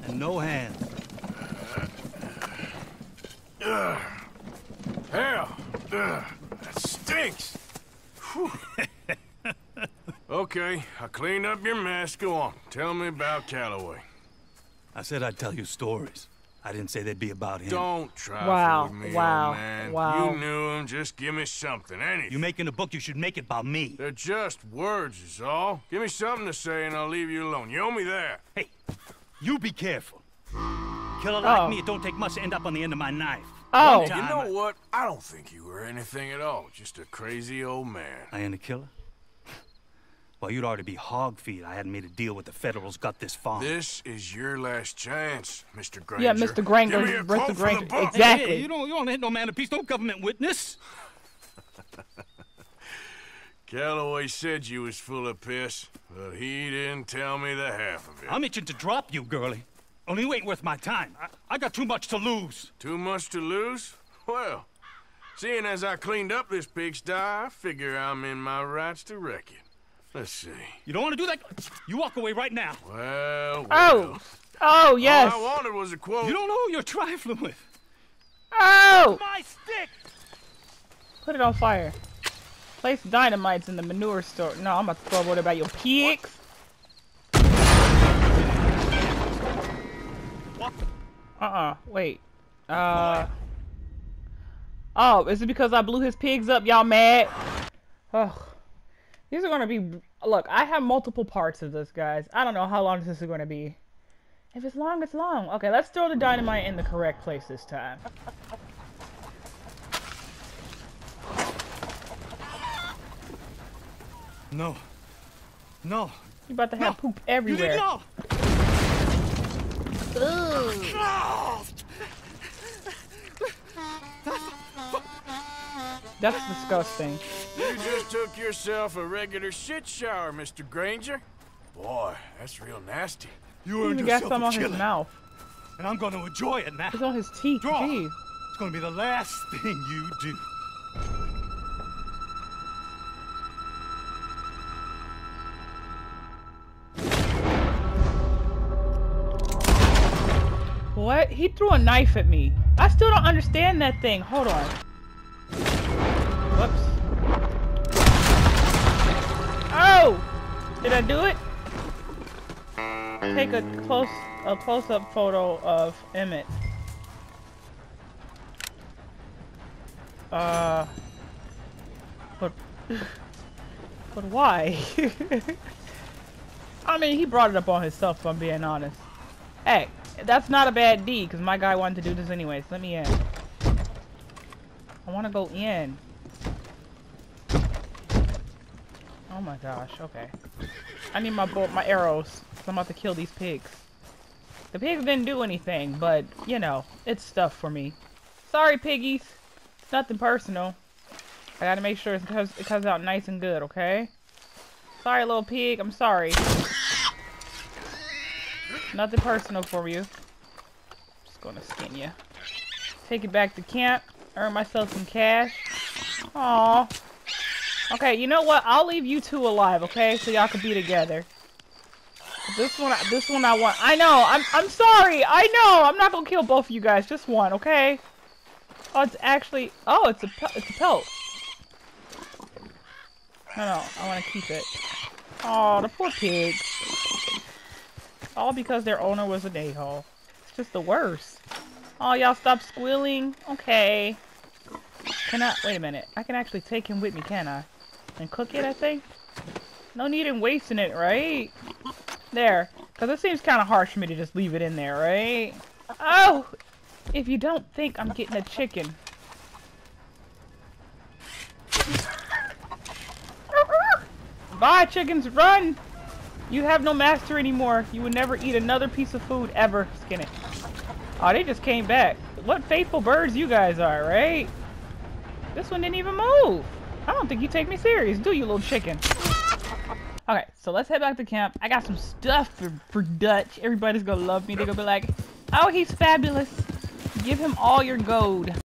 and no hands. Ugh. Hell. Ugh. That stinks. Whew. okay, I cleaned up your mess. Go on. Tell me about Calloway. I said I'd tell you stories. I didn't say they'd be about him. Don't try Wow, with me, wow, old man. wow. You knew him. Just give me something, anything. You're making a book, you should make it about me. They're just words, is all. Give me something to say and I'll leave you alone. You owe me that. Hey, you be careful. Killer Oh. like me, it don't take much to end up on the end of my knife. Oh. One You know what? I don't think you were anything at all. Just a crazy old man. I ain't a killer? Well, you'd already be hog feed. I hadn't made a deal with the Federals, got this far. This is your last chance, Mr. Granger. Yeah, Mr. Granger, Give me a Mr. quote from the Granger, book. exactly. Hey, you don't, you don't hit no man of peace, no government witness. Calloway said you was full of piss, but he didn't tell me the half of it. I'm itching to drop you, girlie. Only you ain't worth my time. I, I got too much to lose. Too much to lose? Well, seeing as I cleaned up this pigsty, I figure I'm in my rights to wreck it. Let's see. You don't want to do that? You walk away right now. Well, well. Oh. Oh yes. All I wanted was a quote. You don't know who you're trifling with. Oh. My stick! Put it on fire. Place dynamites in the manure store. No, I'm about to throw what about your pigs. Uh-uh. Wait. Uh. Oh, is it because I blew his pigs up? Y'all mad? Ugh. These are gonna be. Look, I have multiple parts of this, guys. I don't know how long this is gonna be. If it's long, it's long. Okay, let's throw the dynamite in the correct place this time. No. No. You about to have poop You everywhere. didn't know. That's disgusting. You just took yourself a regular shit shower, Mr. Granger. Boy, that's real nasty. You He earned even got yourself some a on his mouth. and I'm going to enjoy it now. It's on his teeth. Draw. Jeez. It's going to be the last thing you do. What? He threw a knife at me. I still don't understand that thing. Hold on. Did I do it? Take a close a close-up photo of Emmet. Uh but but why? I mean, he brought it up on himself, if I'm being honest. Hey, that's not a bad deed, because my guy wanted to do this anyways. Let me in. I want to go in. Oh my gosh, okay. I need my bow, my arrows. I'm about to kill these pigs. The pigs didn't do anything, but, you know, it's stuff for me. Sorry, piggies. It's Nothing personal. I gotta make sure it comes, it comes out nice and good, okay? Sorry, little pig. I'm sorry. Nothing personal for you. Just gonna skin you. Take it back to camp. Earn myself some cash. Aw. Okay, you know what? I'll leave you two alive, okay? So y'all can be together. This one, this one I want. I know. I'm, I'm sorry. I know. I'm not gonna kill both of you guys. Just one, okay? Oh, it's actually. Oh, it's a, it's a pelt. No, no. I want to keep it. Oh, the poor pigs. All because their owner was an a-hole. It's just the worst. Oh, y'all stop squealing? Okay. Can I- wait a minute. I can actually take him with me, can I? And cook it, I think? No need in wasting it, right? There. Because it seems kind of harsh for me to just leave it in there, right? Oh! If you don't think I'm getting a chicken. Bye, chickens, run! You have no master anymore. You would never eat another piece of food ever. Skin it. Oh, they just came back. What faithful birds you guys are, right? This one didn't even move. I don't think you take me serious, do you, little chicken? Okay, so let's head back to camp. I got some stuff for, for Dutch. Everybody's gonna love me. They're gonna be like, oh, he's fabulous. Give him all your gold.